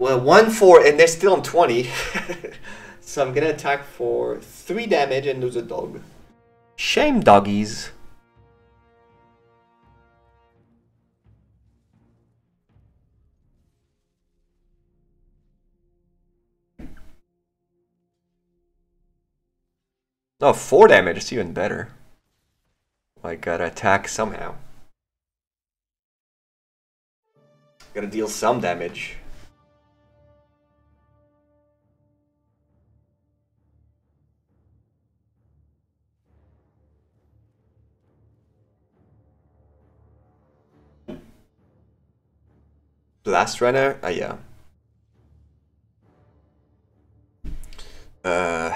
Well, 1 4, and they're still on 20. so I'm gonna attack for 3 damage and lose a dog. Shame doggies. Oh, 4 damage, it's even better. I gotta attack somehow. Gotta deal some damage. Blast Runner? Ah, yeah. Uh,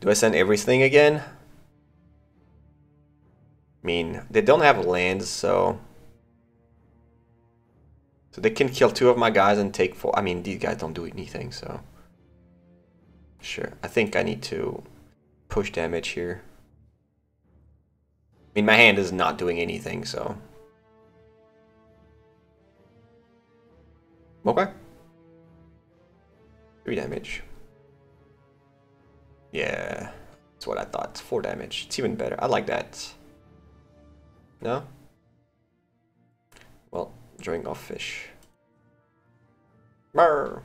do I send everything again? I mean, they don't have lands, so... So they can kill two of my guys and take four. I mean, these guys don't do anything, so... Sure, I think I need to push damage here. I mean, my hand is not doing anything, so... Okay. 3 damage. Yeah, that's what I thought. 4 damage. It's even better. I like that. No? Well, drawing off fish. Brr.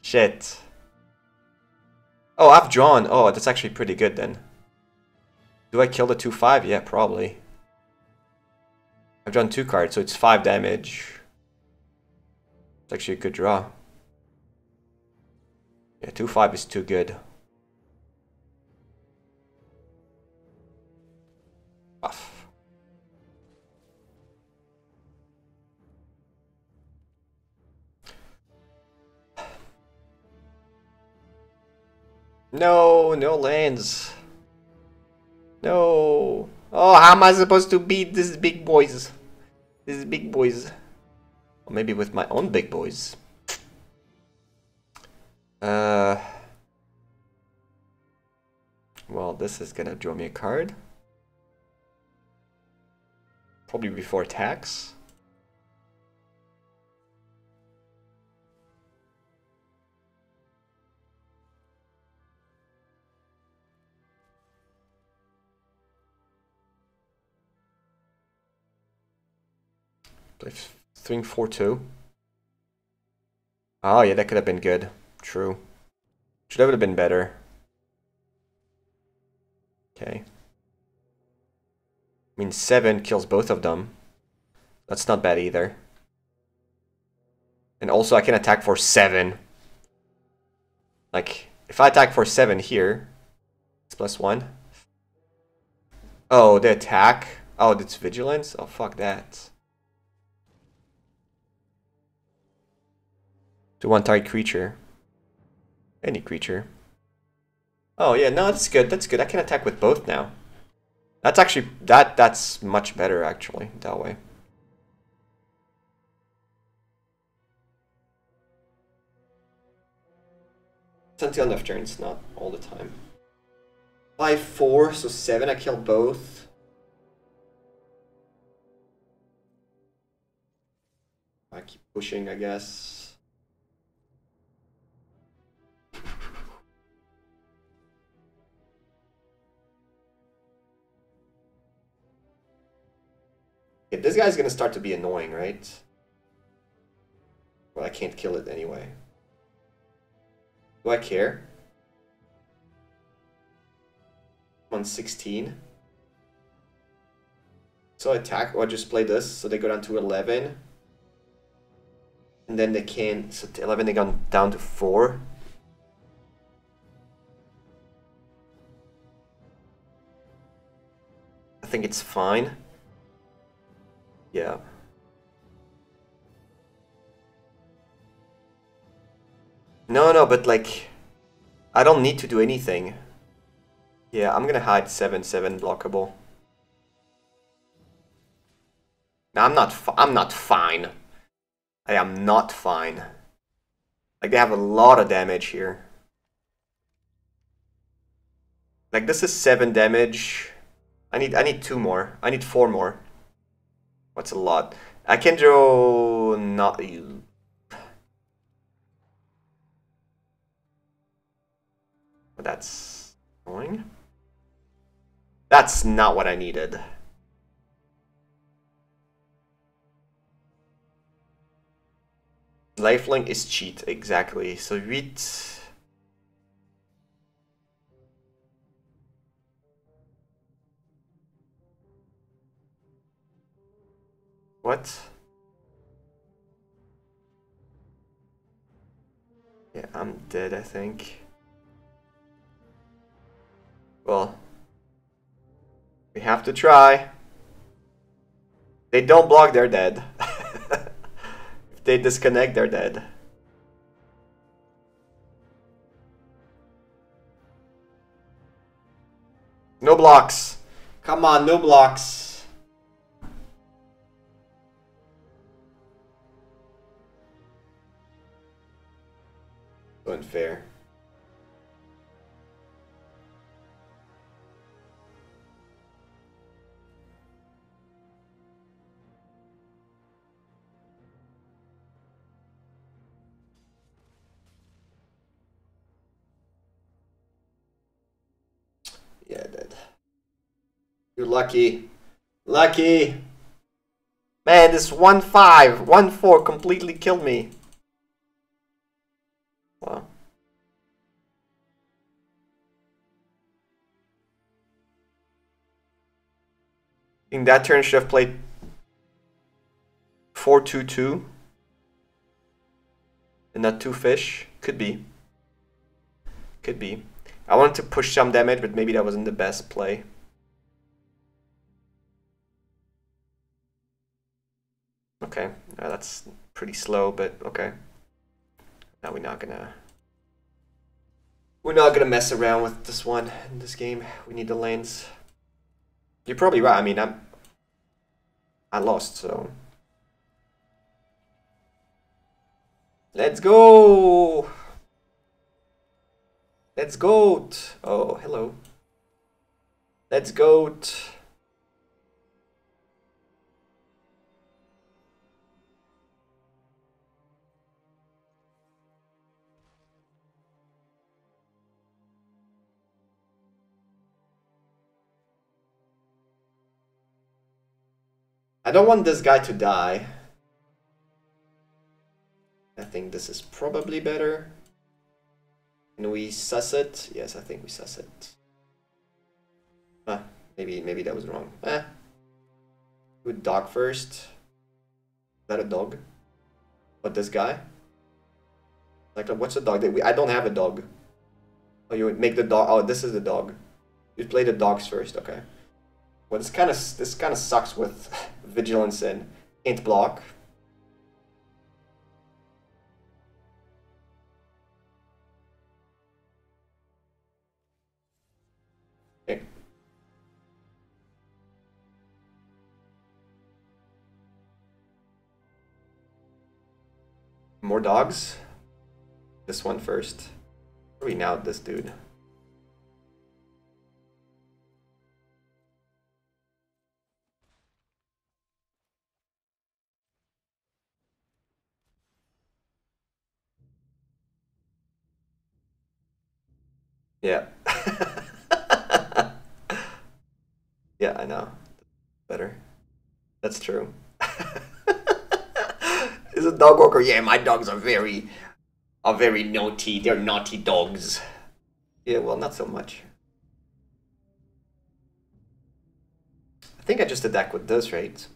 Shit. Oh, I've drawn. Oh, that's actually pretty good then. Do I kill the 2-5? Yeah, probably. I've drawn two cards, so it's 5 damage. It's actually a good draw. Yeah, 2-5 is too good. No, no lands. No. Oh, how am I supposed to beat these big boys? These big boys. Or maybe with my own big boys. Uh, Well, this is gonna draw me a card. Probably before tax. Three, four, two. Oh yeah, that could have been good. True. Should have been better. Okay. I mean, 7 kills both of them. That's not bad either. And also, I can attack for 7. Like, if I attack for 7 here, it's plus 1. Oh, the attack? Oh, it's vigilance? Oh, fuck that. To one target creature. Any creature. Oh yeah, no, that's good. That's good. I can attack with both now. That's actually that that's much better actually that way. It's until enough turns, not all the time. Five four, so seven. I kill both. I keep pushing, I guess. Okay, this guy's gonna start to be annoying, right? Well, I can't kill it anyway. Do I care? On 16. So I attack, or I just play this, so they go down to 11. And then they can, so 11 they gone down to 4. I think it's fine. Yeah. No, no, but like, I don't need to do anything. Yeah, I'm gonna hide 7-7 blockable. No, I'm not, I'm not fine. I am not fine. Like, they have a lot of damage here. Like, this is 7 damage. I need, I need 2 more. I need 4 more. What's a lot? I can draw not you. That's annoying. That's not what I needed. Lifelink is cheat, exactly. So read What? Yeah, I'm dead, I think. Well, we have to try. They don't block, they're dead. if they disconnect, they're dead. No blocks. Come on, no blocks. Unfair. Yeah, dead. You're lucky. Lucky! Man, this 1-5, 1-4 completely killed me. In that turn, should have played 4-2-2 and not two fish. Could be. Could be. I wanted to push some damage, but maybe that wasn't the best play. Okay, uh, that's pretty slow, but okay. Now we're not gonna... We're not gonna mess around with this one in this game. We need the lanes. You're probably right. I mean, I'm... I lost, so... Let's go! Let's go! Oh, hello. Let's go. I don't want this guy to die. I think this is probably better. Can we suss it? Yes, I think we suss it. Ah, maybe maybe that was wrong. Eh. Good dog first. Is that a dog? What this guy? Like what's the dog that we I don't have a dog. Oh you would make the dog oh this is the dog. You play the dogs first, okay. Well this kinda this kinda sucks with vigilance and int block. More dogs? This one first. We now this dude? Yeah. yeah, I know. Better. That's true. Is a dog walker? Yeah, my dogs are very, are very naughty. They're naughty dogs. Yeah, well, not so much. I think I just attack with those, right?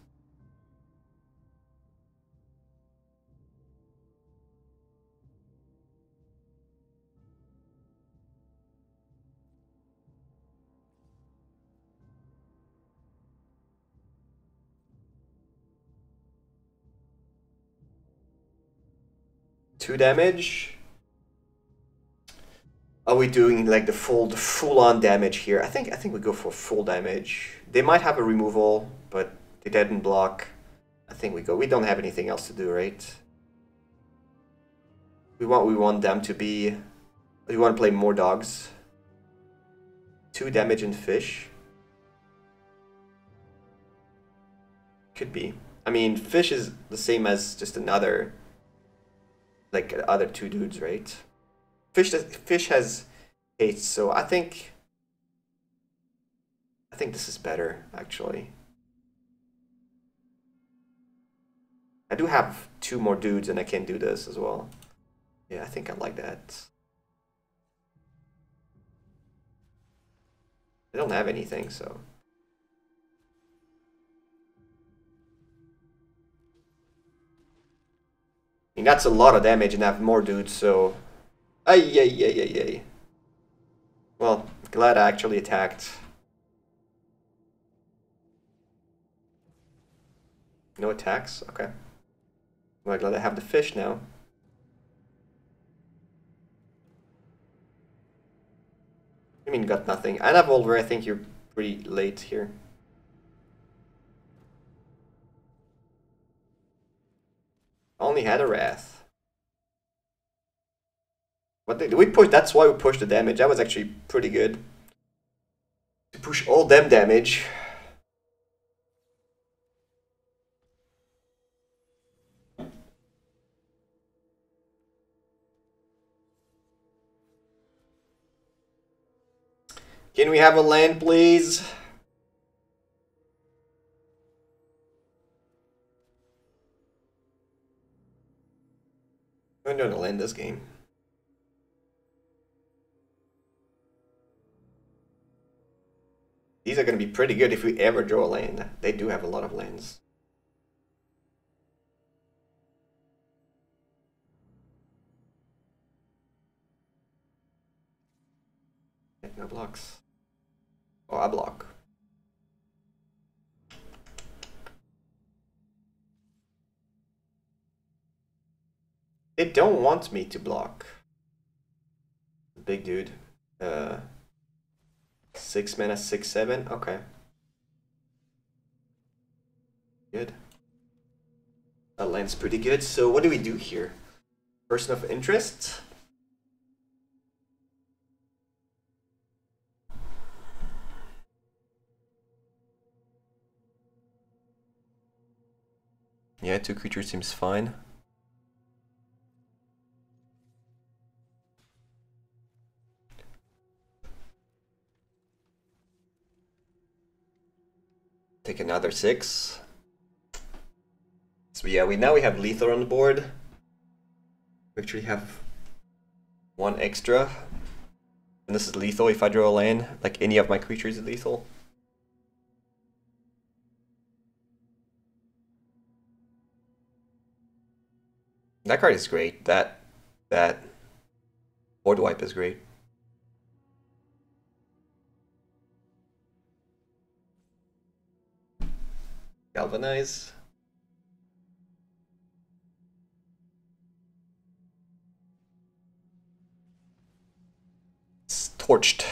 Two damage. Are we doing like the full the full on damage here? I think I think we go for full damage. They might have a removal, but they didn't block. I think we go. We don't have anything else to do, right? We want we want them to be. We want to play more dogs. Two damage and fish. Could be. I mean, fish is the same as just another like other two dudes, right? Fish fish has haste, so I think I think this is better actually. I do have two more dudes and I can do this as well. Yeah, I think I like that. I don't have anything, so mean, that's a lot of damage and I have more dudes, so... Ay, ay, ay, ay, ay. Well, glad I actually attacked. No attacks? Okay. Well, glad I have the fish now. I mean, got nothing. And I have Volver, I think you're pretty late here. Only had a Wrath. What did we push? That's why we pushed the damage. That was actually pretty good. To push all them damage. Can we have a land, please? I'm going to land this game. These are going to be pretty good if we ever draw a land. They do have a lot of lands. No blocks. Oh, I block. They don't want me to block. Big dude. Uh, six mana, six, seven. Okay. Good. That lands pretty good. So what do we do here? Person of interest? Yeah, two creatures seems fine. Take another six. So yeah, we now we have lethal on the board. We actually have one extra. And this is lethal if I draw a land. Like any of my creatures is lethal. That card is great. That that board wipe is great. Galvanize. It's torched.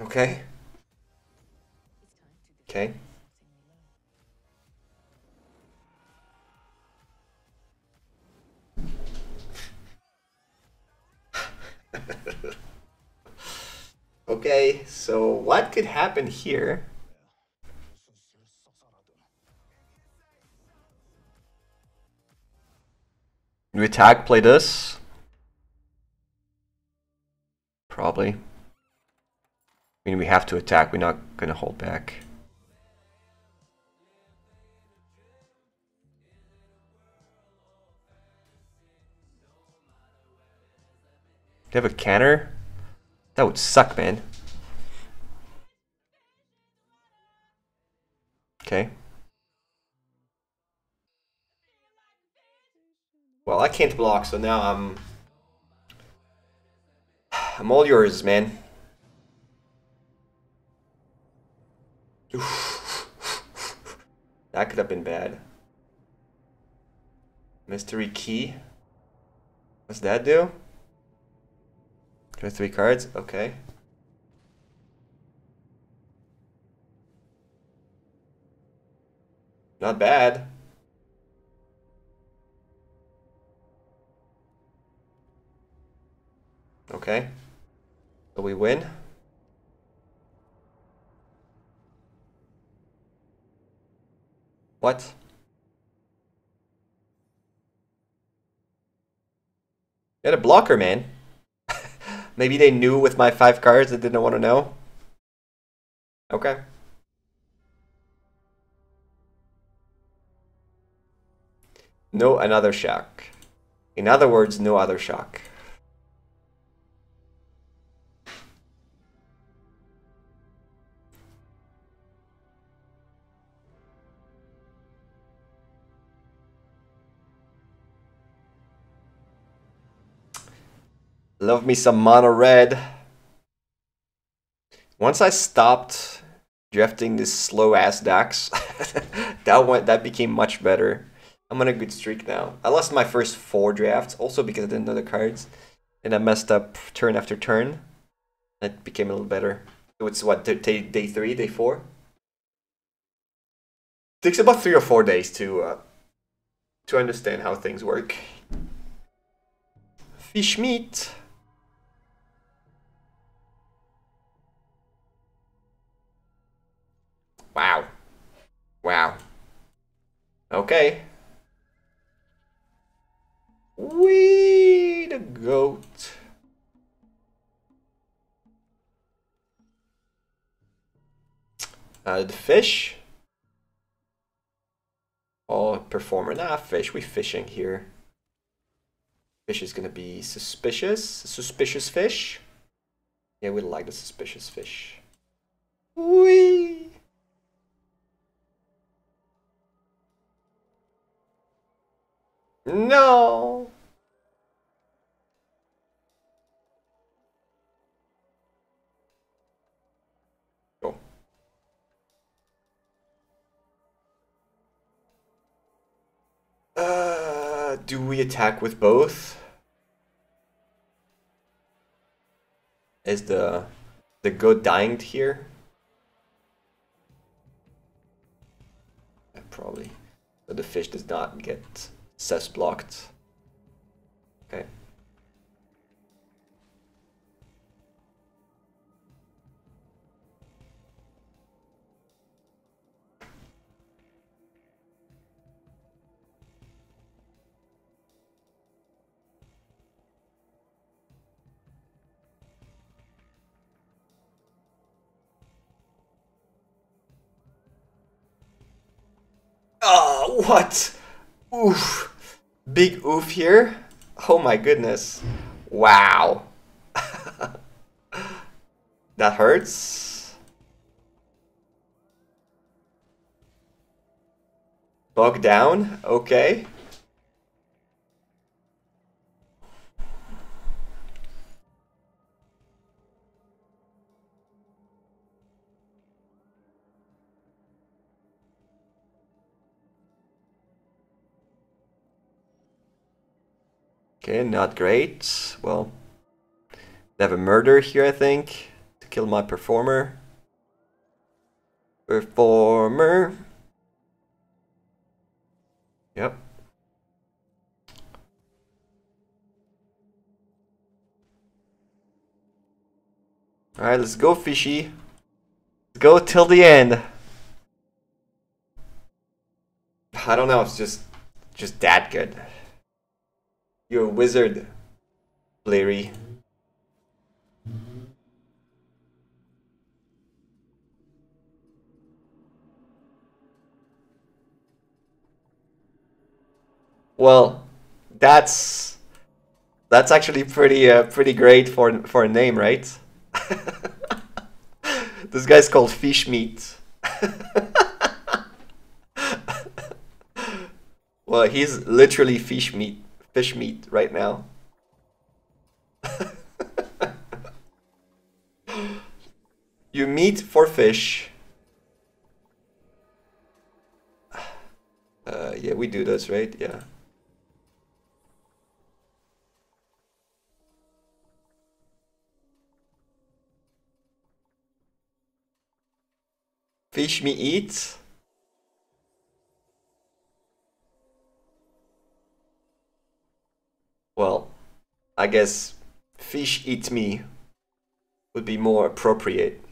Okay. Okay. okay, so what could happen here? We attack, play this. Probably. I mean, we have to attack, we're not gonna hold back. You have a canner? That would suck, man. Okay. Well, I can't block, so now I'm... I'm all yours, man. that could have been bad. Mystery key? What's that do? Draw three cards? Okay. Not bad. Okay. So we win. What? Get a blocker, man. Maybe they knew with my five cards they didn't want to know. Okay. No another shock. In other words, no other shock. Love me some mono red. Once I stopped drafting this slow ass Dax, that went that became much better. I'm on a good streak now. I lost my first four drafts, also because I didn't know the cards, and I messed up turn after turn. It became a little better. So it's what day, day three, day four. Takes about three or four days to uh, to understand how things work. Fish meat. Wow. Wow. Okay. We the goat. Uh, the fish. Oh, performer. Nah, fish. We fishing here. Fish is gonna be suspicious. Suspicious fish. Yeah, we like the suspicious fish. Wee. No. Go. Uh, do we attack with both? Is the the goat dying here? probably. So the fish does not get cess blocked. Okay. Oh, what? Oof. Big oof here. Oh my goodness. Wow. that hurts. Bug down. Okay. Okay, not great. Well, they have a murder here, I think, to kill my performer. Performer. Yep. Alright, let's go, fishy. Let's go till the end. I don't know, it's just just that good. You're a wizard, Larry. Well, that's that's actually pretty uh, pretty great for for a name, right? this guy's called Fish Meat. well, he's literally fish meat fish meat right now. you meat for fish. Uh, yeah, we do this, right? Yeah. Fish me eat. Well, I guess fish eat me would be more appropriate.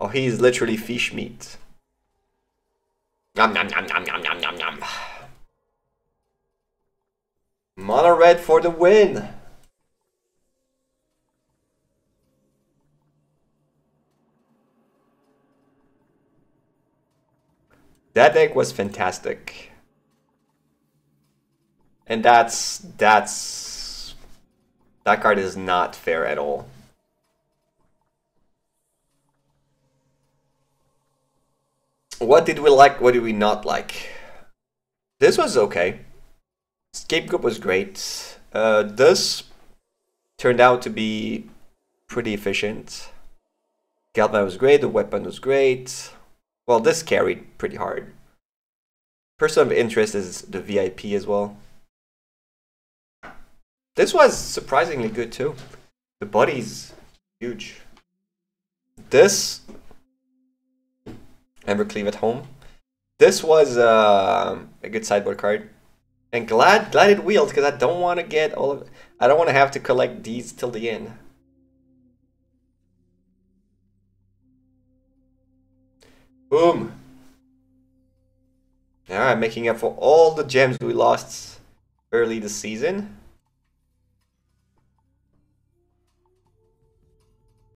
Oh, he is literally fish meat. Yum, yum, yum, yum, yum, yum, yum, yum. Mono red for the win. That deck was fantastic. And that's that's that card is not fair at all. What did we like? What did we not like? This was okay. Scapegoat was great. Uh, this turned out to be pretty efficient. Galvan was great. The weapon was great. Well, this carried pretty hard. Person of interest is the VIP as well. This was surprisingly good too. The body's huge. This Embercleave at home. This was uh, a good sideboard card. And glad glad it wheeled because I don't want to get all of I don't want to have to collect these till the end. Boom. Alright, making up for all the gems we lost early this season.